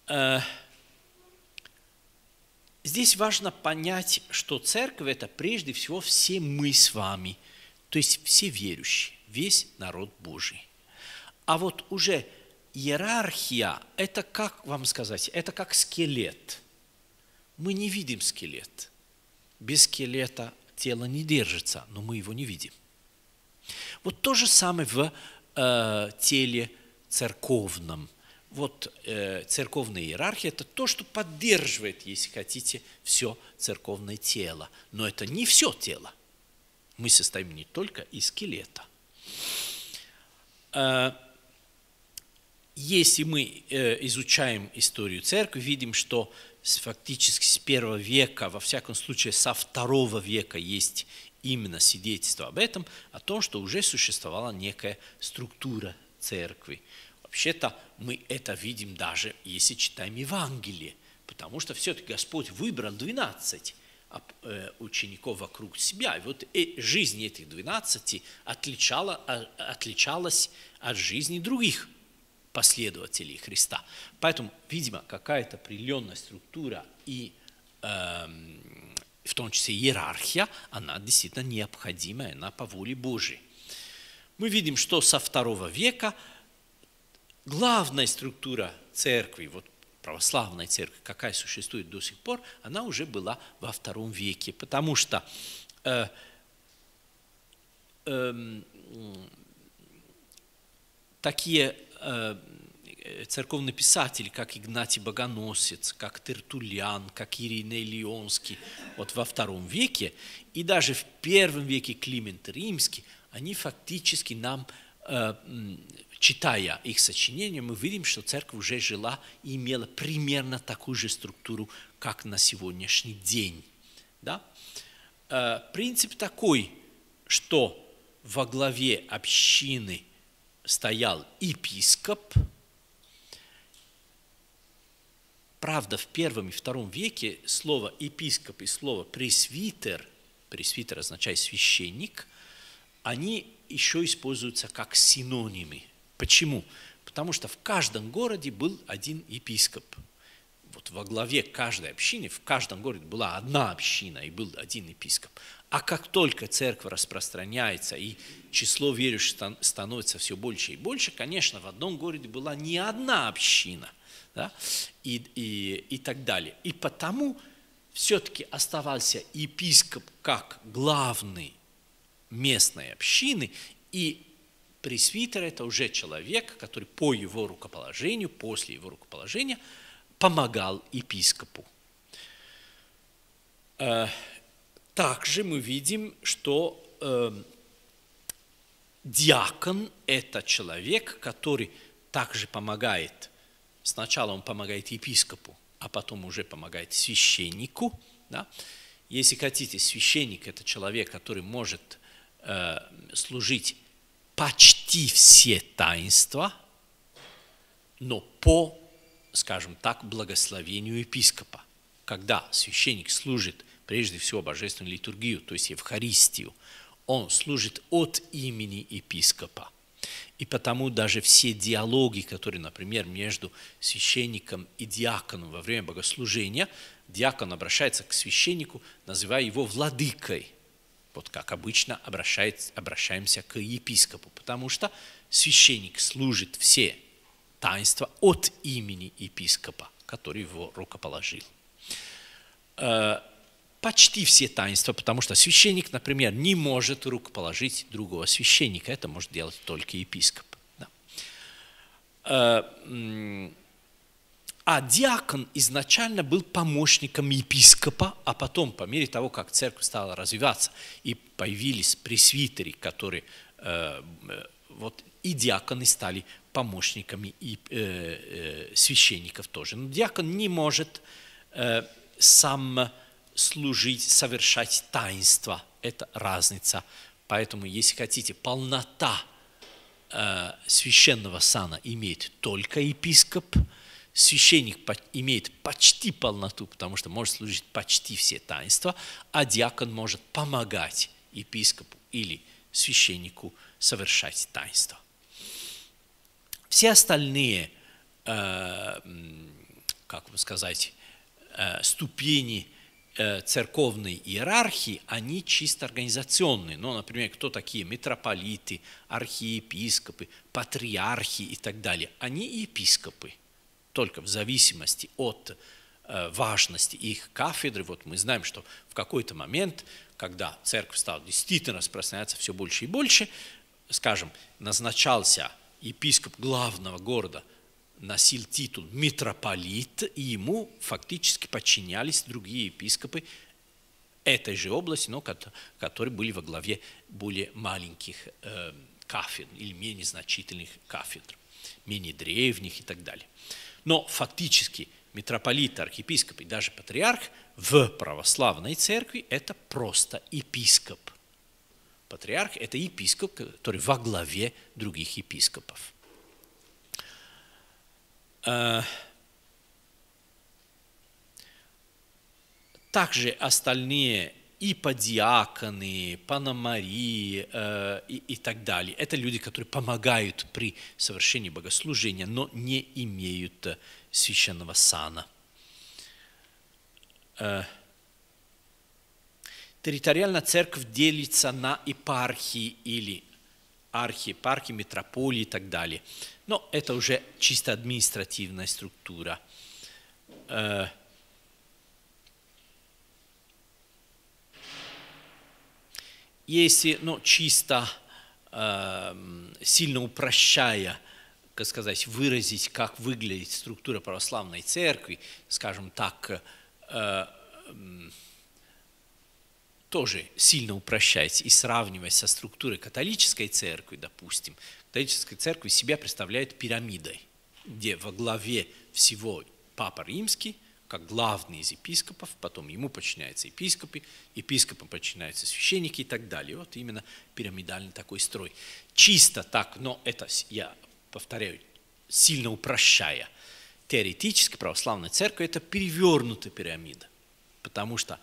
Да? Здесь важно понять, что церковь – это прежде всего все мы с вами, то есть все верующие, весь народ Божий. А вот уже иерархия – это как вам сказать, это как скелет. Мы не видим скелет. Без скелета тело не держится, но мы его не видим. Вот то же самое в э, теле церковном – вот э, церковная иерархия – это то, что поддерживает, если хотите, все церковное тело. Но это не все тело. Мы состоим не только из скелета. Э, если мы э, изучаем историю церкви, видим, что фактически с первого века, во всяком случае со второго века есть именно свидетельство об этом, о том, что уже существовала некая структура церкви. Вообще-то мы это видим даже, если читаем Евангелие, потому что все-таки Господь выбрал 12 э, учеников вокруг себя. И вот жизнь этих 12 отличала, а, отличалась от жизни других последователей Христа. Поэтому, видимо, какая-то определенная структура и э, в том числе иерархия, она действительно необходимая, она по воле Божией. Мы видим, что со второго века – главная структура церкви, вот православная церковь, какая существует до сих пор, она уже была во втором веке, потому что э, э, такие э, церковные писатели, как Игнатий Богоносец, как Тертулян, как Ириней Лионский, вот во втором веке, и даже в первом веке Климент Римский, они фактически нам читая их сочинения, мы видим, что церковь уже жила и имела примерно такую же структуру, как на сегодняшний день. Да? Э, принцип такой, что во главе общины стоял епископ. Правда, в первом и втором веке слово епископ и слово пресвитер, пресвитер означает священник, они еще используются как синонимы Почему? Потому что в каждом городе был один епископ. Вот во главе каждой общины, в каждом городе была одна община и был один епископ. А как только церковь распространяется и число верующих становится все больше и больше, конечно, в одном городе была не одна община да, и, и, и так далее. И потому все-таки оставался епископ как главный местной общины, и Пресвитер – это уже человек, который по его рукоположению, после его рукоположения, помогал епископу. Э, также мы видим, что э, диакон – это человек, который также помогает, сначала он помогает епископу, а потом уже помогает священнику. Да? Если хотите, священник – это человек, который может служить почти все таинства, но по, скажем так, благословению епископа. Когда священник служит прежде всего божественную литургию, то есть Евхаристию, он служит от имени епископа. И потому даже все диалоги, которые, например, между священником и диаконом во время богослужения, диакон обращается к священнику, называя его владыкой. Вот как обычно обращаемся к епископу, потому что священник служит все таинства от имени епископа, который его рукоположил. Э, почти все таинства, потому что священник, например, не может рукоположить другого священника, это может делать только епископ. Да. Э, а диакон изначально был помощником епископа, а потом, по мере того, как церковь стала развиваться, и появились пресвитеры, которые э, вот и диаконы стали помощниками и э, э, священников тоже. Но диакон не может э, сам служить, совершать таинство. Это разница. Поэтому, если хотите, полнота э, священного сана имеет только епископ, священник имеет почти полноту, потому что может служить почти все таинства, а диакон может помогать епископу или священнику совершать таинство. Все остальные, э, как бы сказать, э, ступени э, церковной иерархии, они чисто организационные. Ну, например, кто такие митрополиты, архиепископы, патриархи и так далее. Они епископы, только в зависимости от важности их кафедры. Вот мы знаем, что в какой-то момент, когда церковь стала действительно распространяться все больше и больше, скажем, назначался епископ главного города носил титул митрополит, и ему фактически подчинялись другие епископы этой же области, но которые были во главе более маленьких э, кафедр или менее значительных кафедр, менее древних и так далее. Но фактически митрополит, архиепископ и даже патриарх в православной церкви – это просто епископ – Патриарх – это епископ, который во главе других епископов. Э, также остальные иподиаконы, панамарии э, и, и так далее. Это люди, которые помогают при совершении богослужения, но не имеют священного сана. Э, Территориально церковь делится на епархии или архиепархии, метрополии и так далее. Но это уже чисто административная структура. Э, если ну, чисто э, сильно упрощая, как сказать, выразить, как выглядит структура православной церкви, скажем так, э, тоже сильно упрощать и сравнивать со структурой католической церкви, допустим, католическая церковь себя представляет пирамидой, где во главе всего Папа Римский, как главный из епископов, потом ему подчиняются епископы, епископам подчиняются священники и так далее. Вот именно пирамидальный такой строй. Чисто так, но это, я повторяю, сильно упрощая. Теоретически православная церковь – это перевернутая пирамида, потому что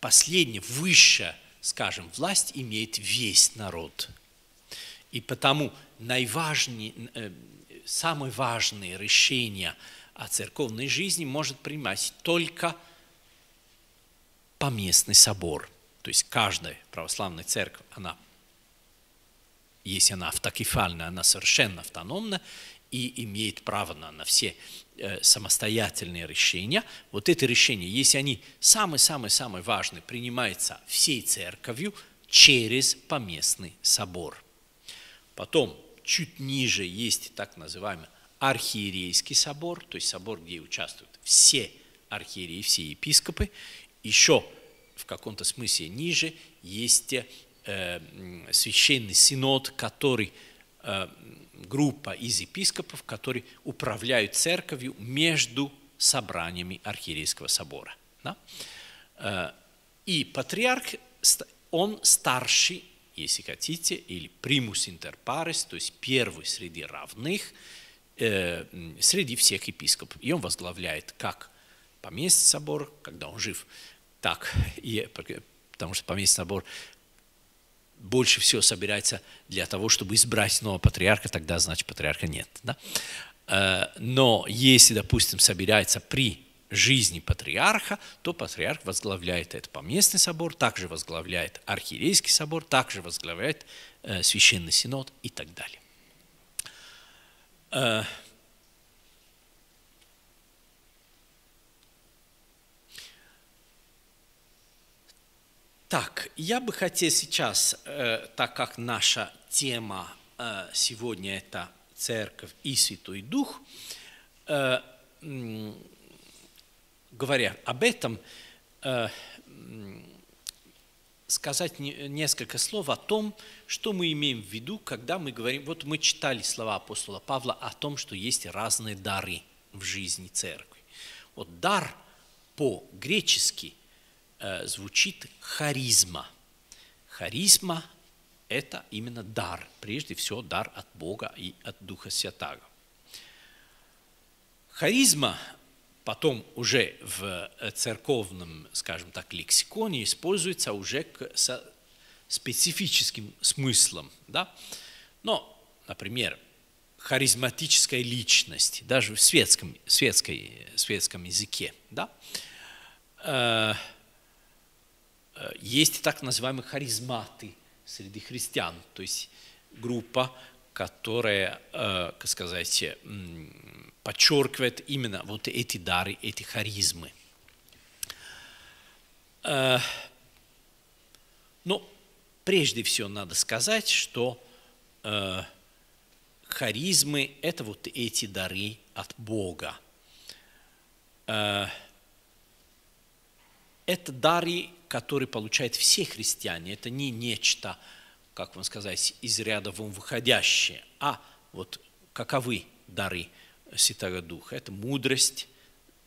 последняя, высшая, скажем, власть имеет весь народ. И потому наиважнее, э, самое важное решение о церковной жизни может принимать только поместный собор. То есть каждая православная церковь, она, если она автокефальная, она совершенно автономна и имеет право на, на все Э, самостоятельные решения, вот это решение, если они самые-самые-самые важные, принимаются всей церковью через поместный собор. Потом чуть ниже есть так называемый архиерейский собор, то есть собор, где участвуют все архиереи, все епископы. Еще в каком-то смысле ниже есть э, священный синод, который э, группа из епископов, которые управляют церковью между собраниями архиерейского собора. Да? Э, и патриарх, он старший, если хотите, или примус интер парес, то есть первый среди равных, э, среди всех епископов. И он возглавляет как поместный собор, когда он жив, так и потому что поместный собор больше всего собирается для того, чтобы избрать нового патриарха, тогда, значит, патриарха нет. Да? Э, но если, допустим, собирается при жизни патриарха, то патриарх возглавляет этот поместный собор, также возглавляет архиерейский собор, также возглавляет э, священный синод и так далее. Э, Так, я бы хотел сейчас, э, так как наша тема э, сегодня это Церковь и Святой Дух, говоря об этом, сказать несколько слов о том, что мы имеем в виду, когда мы говорим, вот мы читали слова апостола Павла о том, что есть разные дары в жизни церкви. Вот дар по-гречески – Э, звучит харизма. Харизма – это именно дар, прежде всего дар от Бога и от Духа Святаго. Харизма потом уже в э, церковном, скажем так, лексиконе используется уже с специфическим смыслом. Да? Но, например, харизматическая личность, даже в светском, светской, светском языке, да? Э, Э, есть так называемые харизматы среди христиан, то есть группа, которая, как сказать, подчеркивает именно вот эти дары, эти харизмы. Э, Но ну, прежде всего надо сказать, что харизмы – это вот эти дары от Бога. Это дары который получают все христиане. Это не нечто, как вам сказать, из ряда вон выходящее, а вот каковы дары Святого Духа. Это мудрость,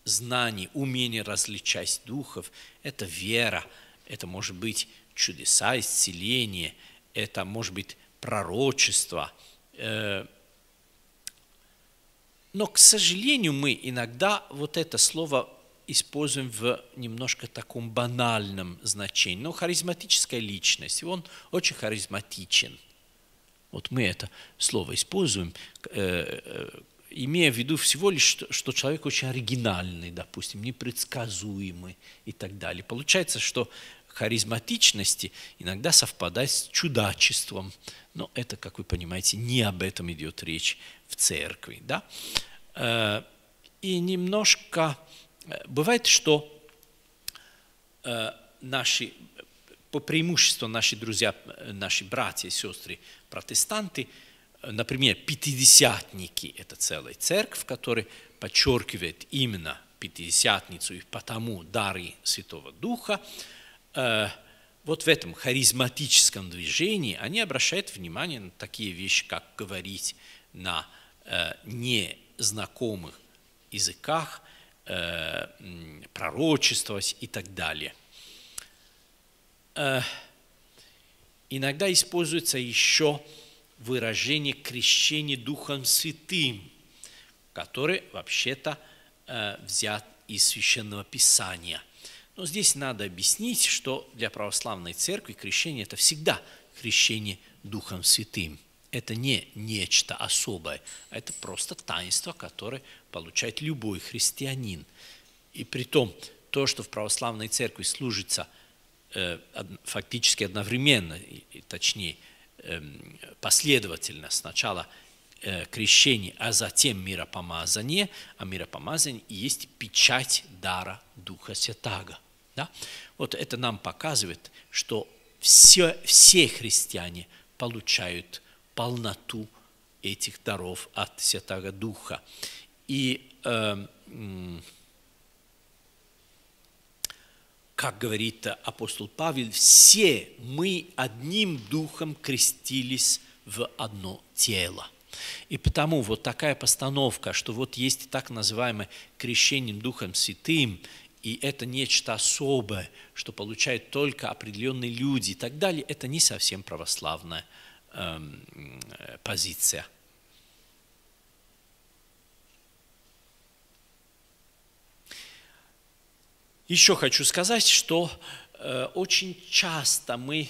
знание, умение различать духов, это вера, это может быть чудеса, исцеление, это может быть пророчество. Э, но, к сожалению, мы иногда вот это слово используем в немножко таком банальном значении. Но харизматическая личность, он очень харизматичен. Вот мы это слово используем, э, э, имея в виду всего лишь, что, что человек очень оригинальный, допустим, непредсказуемый и так далее. Получается, что харизматичности иногда совпадает с чудачеством. Но это, как вы понимаете, не об этом идет речь в церкви. Да? Э, и немножко Бывает, что э, наши, по преимуществу наши друзья, наши братья и сестры протестанты, например, пятидесятники – это целая церковь, которая подчеркивает именно Пятидесятницу и потому дары Святого Духа, э, вот в этом харизматическом движении они обращают внимание на такие вещи, как говорить на э, незнакомых языках, Э, пророчествовать и так далее. Иногда используется еще выражение крещения Духом Святым, который вообще-то э, взят из Священного Писания. Но здесь надо объяснить, что для православной церкви крещение – это всегда крещение Духом Святым – это не нечто особое, а это просто таинство, которое получает любой христианин. И при том, то, что в православной церкви служится э, фактически одновременно, точнее, последовательно, сначала э, крещение, а затем миропомазание, а миропомазание есть печать дара Духа Святаго. Да? Вот это нам показывает, что все, все христиане получают полноту этих даров от Святого Духа. И э, как говорит апостол Павел, все мы одним духом крестились в одно тело. И потому вот такая постановка, что вот есть так называемое крещение Духом Святым, и это нечто особое, что получают только определенные люди и так далее, это не совсем православная Эм, позиция. Еще хочу сказать, что э, очень часто мы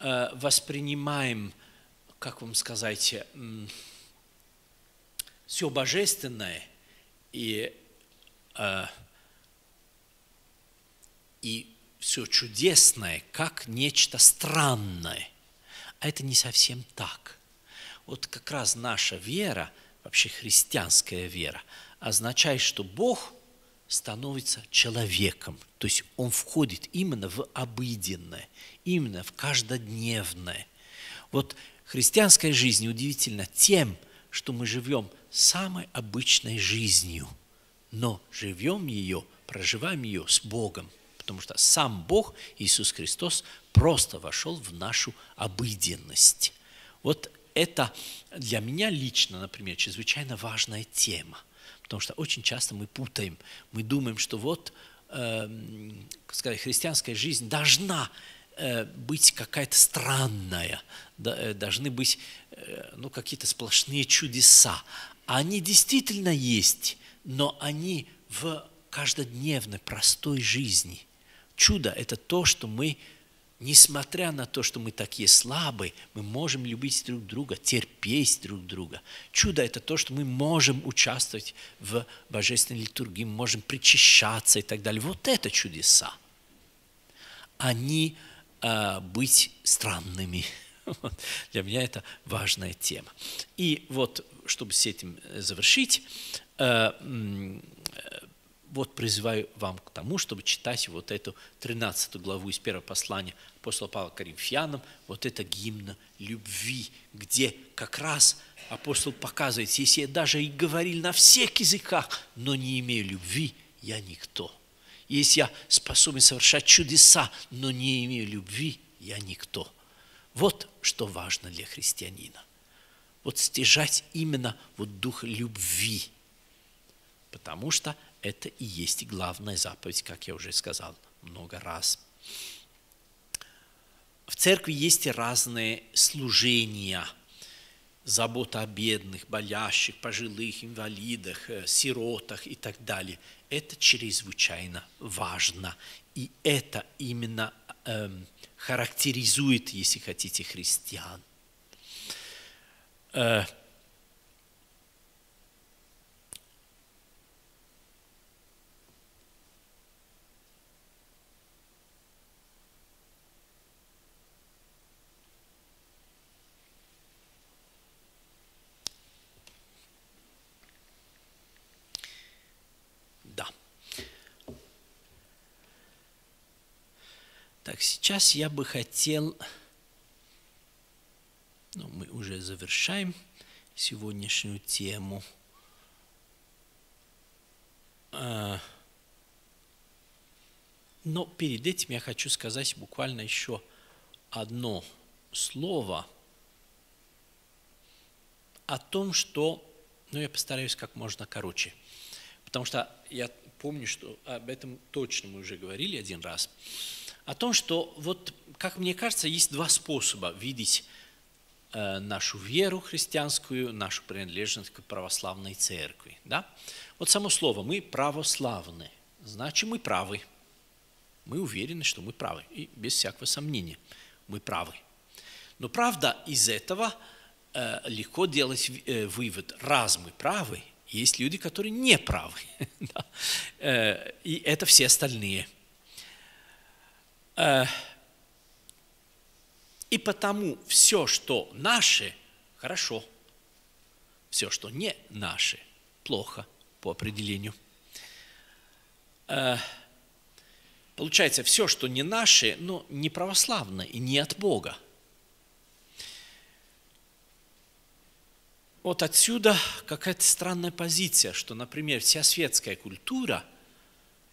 э, воспринимаем, как вам сказать, все божественное и, э, и все чудесное как нечто странное. А это не совсем так. Вот как раз наша вера, вообще христианская вера, означает, что Бог становится человеком. То есть Он входит именно в обыденное, именно в каждодневное. Вот христианская жизнь удивительна тем, что мы живем самой обычной жизнью, но живем ее, проживаем ее с Богом, потому что сам Бог, Иисус Христос, просто вошел в нашу обыденность. Вот это для меня лично, например, чрезвычайно важная тема, потому что очень часто мы путаем, мы думаем, что вот, э, сказать, христианская жизнь должна э, быть какая-то странная, э, должны быть э, ну, какие-то сплошные чудеса. Они действительно есть, но они в каждодневной простой жизни. Чудо – это то, что мы несмотря на то, что мы такие слабые, мы можем любить друг друга, терпеть друг друга. Чудо – это то, что мы можем участвовать в божественной литургии, мы можем причащаться и так далее. Вот это чудеса. Они э, быть странными. Для меня это важная тема. И вот, чтобы с этим завершить, э, вот призываю вам к тому, чтобы читать вот эту 13 главу из первого послания апостола Павла Коринфянам, вот это гимн любви, где как раз апостол показывает, если я даже и говорил на всех языках, но не имею любви, я никто. Если я способен совершать чудеса, но не имею любви, я никто. Вот что важно для христианина. Вот стяжать именно вот дух любви, потому что это и есть главная заповедь, как я уже сказал много раз. В церкви есть разные служения, забота о бедных, болящих, пожилых, инвалидах, э, сиротах и так далее. Это чрезвычайно важно. И это именно эм, характеризует, если хотите, христиан. Э, Так, сейчас я бы хотел, ну, мы уже завершаем сегодняшнюю тему. А, но перед этим я хочу сказать буквально еще одно слово о том, что, ну я постараюсь как можно короче, потому что я помню, что об этом точно мы уже говорили один раз – о том, что вот, как мне кажется, есть два способа видеть э, нашу веру христианскую, нашу принадлежность к православной церкви. Да? Вот само слово «мы православны», значит мы правы. Мы уверены, что мы правы, и без всякого сомнения мы правы. Но правда из этого э, легко делать э, вывод, раз мы правы, есть люди, которые не правы. И это все остальные – и потому все, что наше, хорошо. Все, что не наше, плохо по определению. Э, получается, все, что не наше, но не православно и не от Бога. Вот отсюда какая-то странная позиция, что, например, вся светская культура –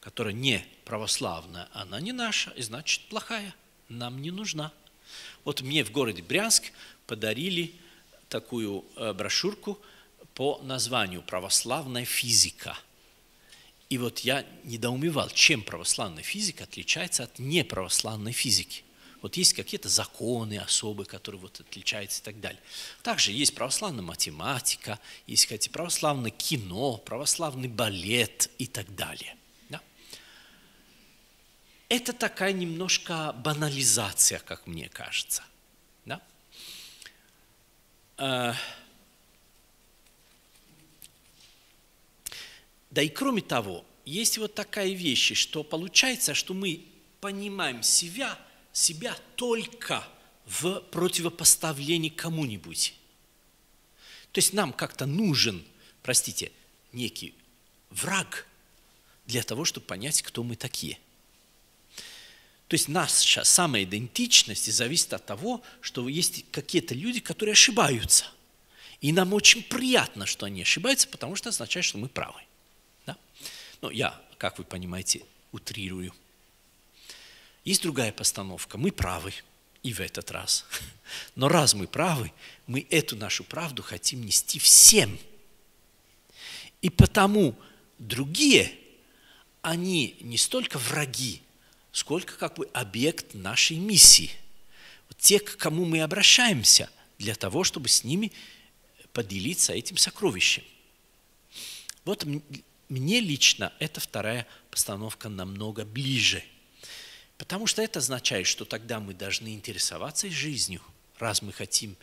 которая не православная, она не наша, и значит плохая, нам не нужна. Вот мне в городе Брянск подарили такую э, брошюрку по названию «Православная физика». И вот я недоумевал, чем православная физика отличается от неправославной физики. Вот есть какие-то законы особые, которые вот отличаются и так далее. Также есть православная математика, есть, хотите, православное кино, православный балет и так далее это такая немножко банализация, как мне кажется. да и кроме того, есть вот такая вещь, что получается, что мы понимаем себя, себя только в противопоставлении кому-нибудь. То есть нам как-то нужен, простите, некий враг для того, чтобы понять, кто мы такие. То есть наша самоидентичность зависит от того, что есть какие-то люди, которые ошибаются. И нам очень приятно, что они ошибаются, потому что означает, что мы правы. Да? Но я, как вы понимаете, утрирую. Есть другая постановка. Мы правы и в этот раз. Но раз мы правы, мы эту нашу правду хотим нести всем. И потому другие, они не столько враги, сколько как бы объект нашей миссии. Те, к кому мы обращаемся, для того, чтобы с ними поделиться этим сокровищем. Вот мне лично эта вторая постановка намного ближе. Потому что это означает, что тогда мы должны интересоваться жизнью, раз мы хотим,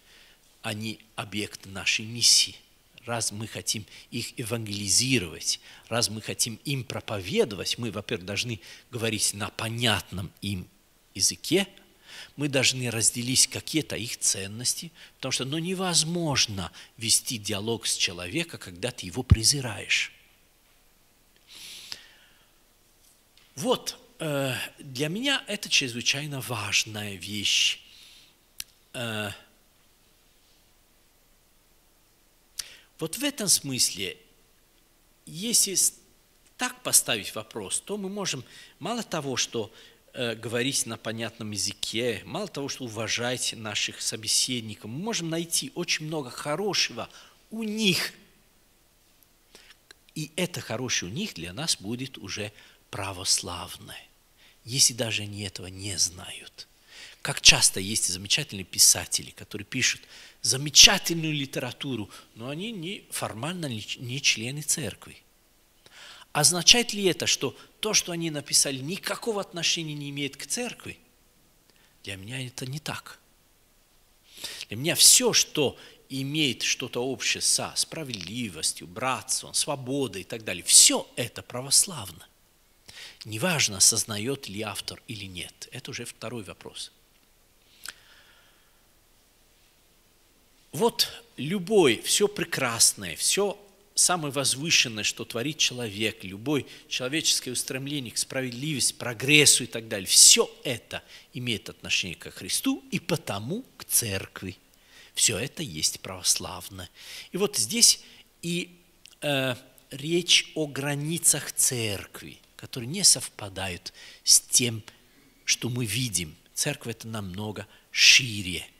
а объект нашей миссии – раз мы хотим их евангелизировать, раз мы хотим им проповедовать, мы, во-первых, должны говорить на понятном им языке, мы должны разделить какие-то их ценности, потому что ну, невозможно вести диалог с человеком, когда ты его презираешь. Вот, э, для меня это чрезвычайно важная вещь. Э, Вот в этом смысле, если так поставить вопрос, то мы можем мало того, что э, говорить на понятном языке, мало того, что уважать наших собеседников, мы можем найти очень много хорошего у них. И это хорошее у них для нас будет уже православное, если даже они этого не знают. Как часто есть замечательные писатели, которые пишут замечательную литературу, но они не, формально не члены церкви. Означает ли это, что то, что они написали, никакого отношения не имеет к церкви? Для меня это не так. Для меня все, что имеет что-то общее со справедливостью, братством, свободой и так далее, все это православно. Неважно, осознает ли автор или нет. Это уже второй вопрос. Вот любой, все прекрасное, все самое возвышенное, что творит человек, любой человеческое устремление к справедливости, прогрессу и так далее, все это имеет отношение к Христу и потому к церкви. Все это есть православно. И вот здесь и э, речь о границах церкви, которые не совпадают с тем, что мы видим. Церковь это намного шире –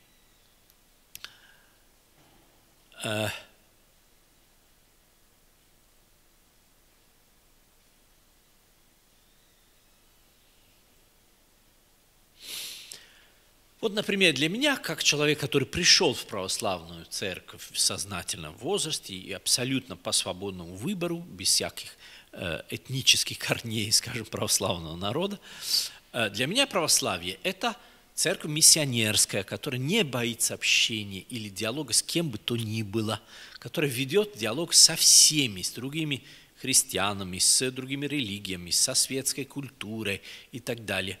Вот, например, для меня, как человек, который пришел в православную церковь в сознательном возрасте и абсолютно по свободному выбору, без всяких э, этнических корней, скажем, православного народа, э, для меня православие – это – Церковь миссионерская, которая не боится общения или диалога с кем бы то ни было, которая ведет диалог со всеми, с другими христианами, с другими религиями, со светской культурой и так далее.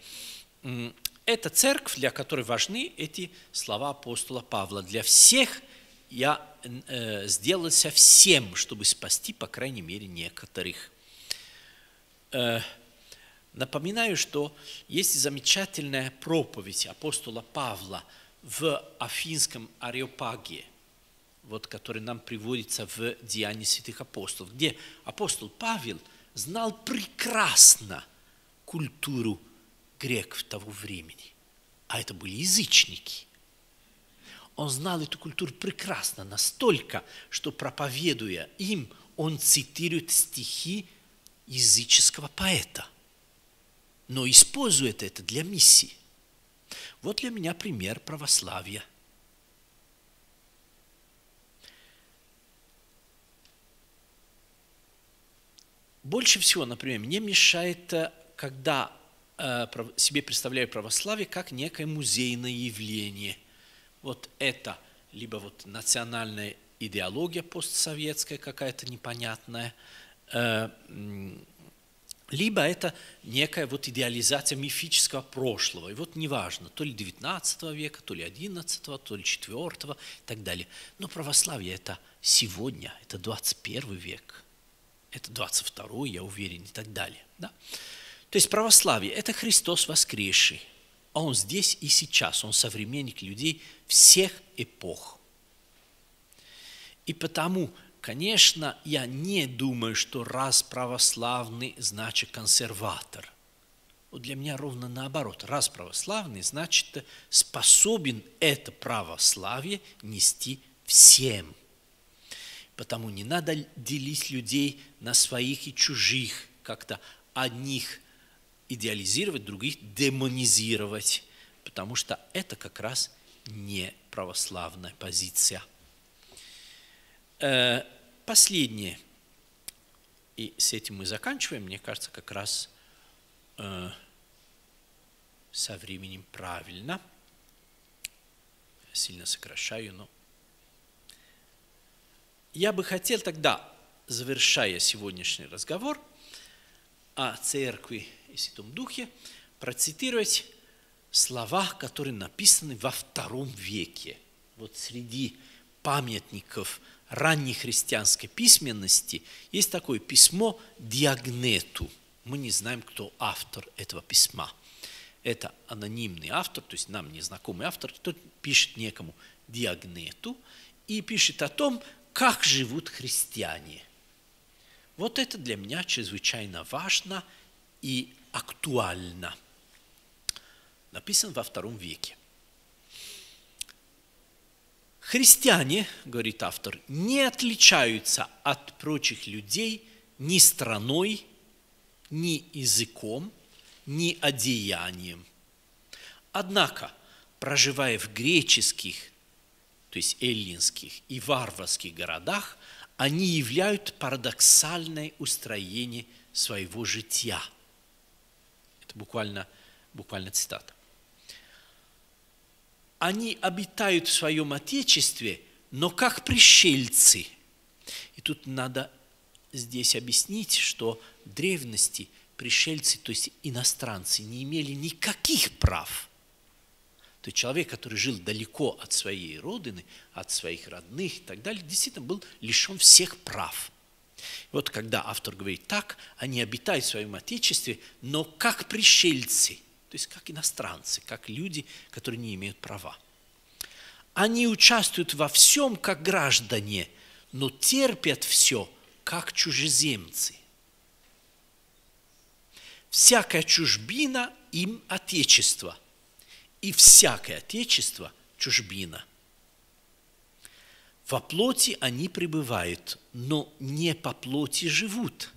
Это церковь, для которой важны эти слова апостола Павла. Для всех я э, сделался всем, чтобы спасти, по крайней мере, некоторых. Э, Напоминаю, что есть замечательная проповедь апостола Павла в Афинском Ареопаге, вот, который нам приводится в Деянии святых апостолов, где апостол Павел знал прекрасно культуру греков того времени, а это были язычники. Он знал эту культуру прекрасно, настолько, что проповедуя им, он цитирует стихи языческого поэта – но использует это для миссии. Вот для меня пример православия. Больше всего, например, мне мешает, э, когда э, себе представляю православие как некое музейное явление. Вот это либо вот национальная идеология постсоветская какая-то непонятная, э, либо это некая вот идеализация мифического прошлого. И вот неважно, то ли 19 века, то ли 11, то ли 4 и так далее. Но православие это сегодня, это 21 век, это 22, я уверен, и так далее. Да? То есть православие – это Христос воскресший, а Он здесь и сейчас, Он современник людей всех эпох. И потому, конечно, я не думаю, что раз православный, значит консерватор. Вот для меня ровно наоборот. Раз православный, значит способен это православие нести всем. Потому не надо делить людей на своих и чужих, как-то одних идеализировать, других демонизировать, потому что это как раз не православная позиция. Последнее, и с этим мы заканчиваем, мне кажется, как раз э, со временем правильно. Сильно сокращаю, но я бы хотел тогда, завершая сегодняшний разговор о церкви и Святом Духе, процитировать слова, которые написаны во втором веке. Вот среди памятников ранней христианской письменности есть такое письмо Диагнету. Мы не знаем, кто автор этого письма. Это анонимный автор, то есть нам незнакомый автор, кто пишет некому Диагнету и пишет о том, как живут христиане. Вот это для меня чрезвычайно важно и актуально. Написан во втором веке. Христиане, говорит автор, не отличаются от прочих людей ни страной, ни языком, ни одеянием. Однако, проживая в греческих, то есть эллинских и варварских городах, они являют парадоксальное устроение своего жития. Это буквально, буквально цитата они обитают в своем Отечестве, но как пришельцы. И тут надо здесь объяснить, что в древности пришельцы, то есть иностранцы, не имели никаких прав. То есть человек, который жил далеко от своей родины, от своих родных и так далее, действительно был лишен всех прав. И вот когда автор говорит так, они обитают в своем Отечестве, но как пришельцы – то есть как иностранцы, как люди, которые не имеют права. Они участвуют во всем как граждане, но терпят все как чужеземцы. Всякая чужбина им отечество, и всякое отечество чужбина. Во плоти они пребывают, но не по плоти живут.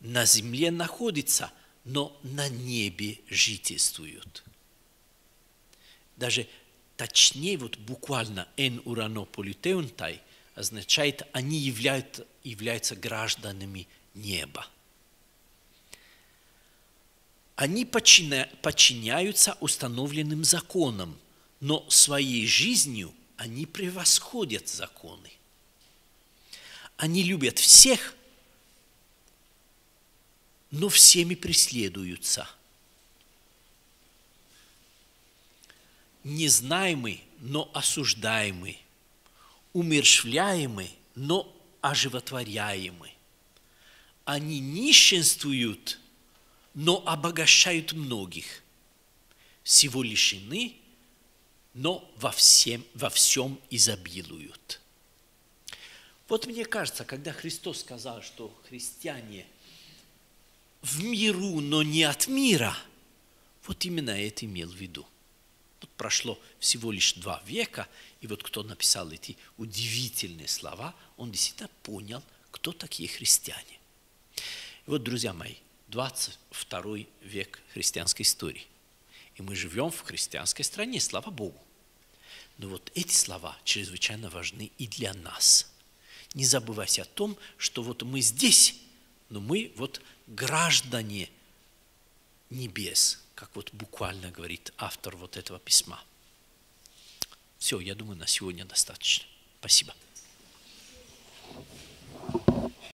На земле находится – но на небе жительствуют. Даже точнее, вот буквально «эн урано полютеунтай» означает, они являются, являются гражданами неба. Они подчиняются установленным законам, но своей жизнью они превосходят законы. Они любят всех – но всеми преследуются. Незнаемый, но осуждаемый, умершвляемый, но оживотворяемый. Они нищенствуют, но обогащают многих. Всего лишены, но во, всем, во всем изобилуют. Вот мне кажется, когда Христос сказал, что христиане – в миру, но не от мира. Вот именно это имел в виду. Тут прошло всего лишь два века, и вот кто написал эти удивительные слова, он действительно понял, кто такие христиане. И вот, друзья мои, 22 век христианской истории. И мы живем в христианской стране, слава Богу. Но вот эти слова чрезвычайно важны и для нас. Не забывайте о том, что вот мы здесь, но мы вот граждане небес, как вот буквально говорит автор вот этого письма. Все, я думаю, на сегодня достаточно. Спасибо.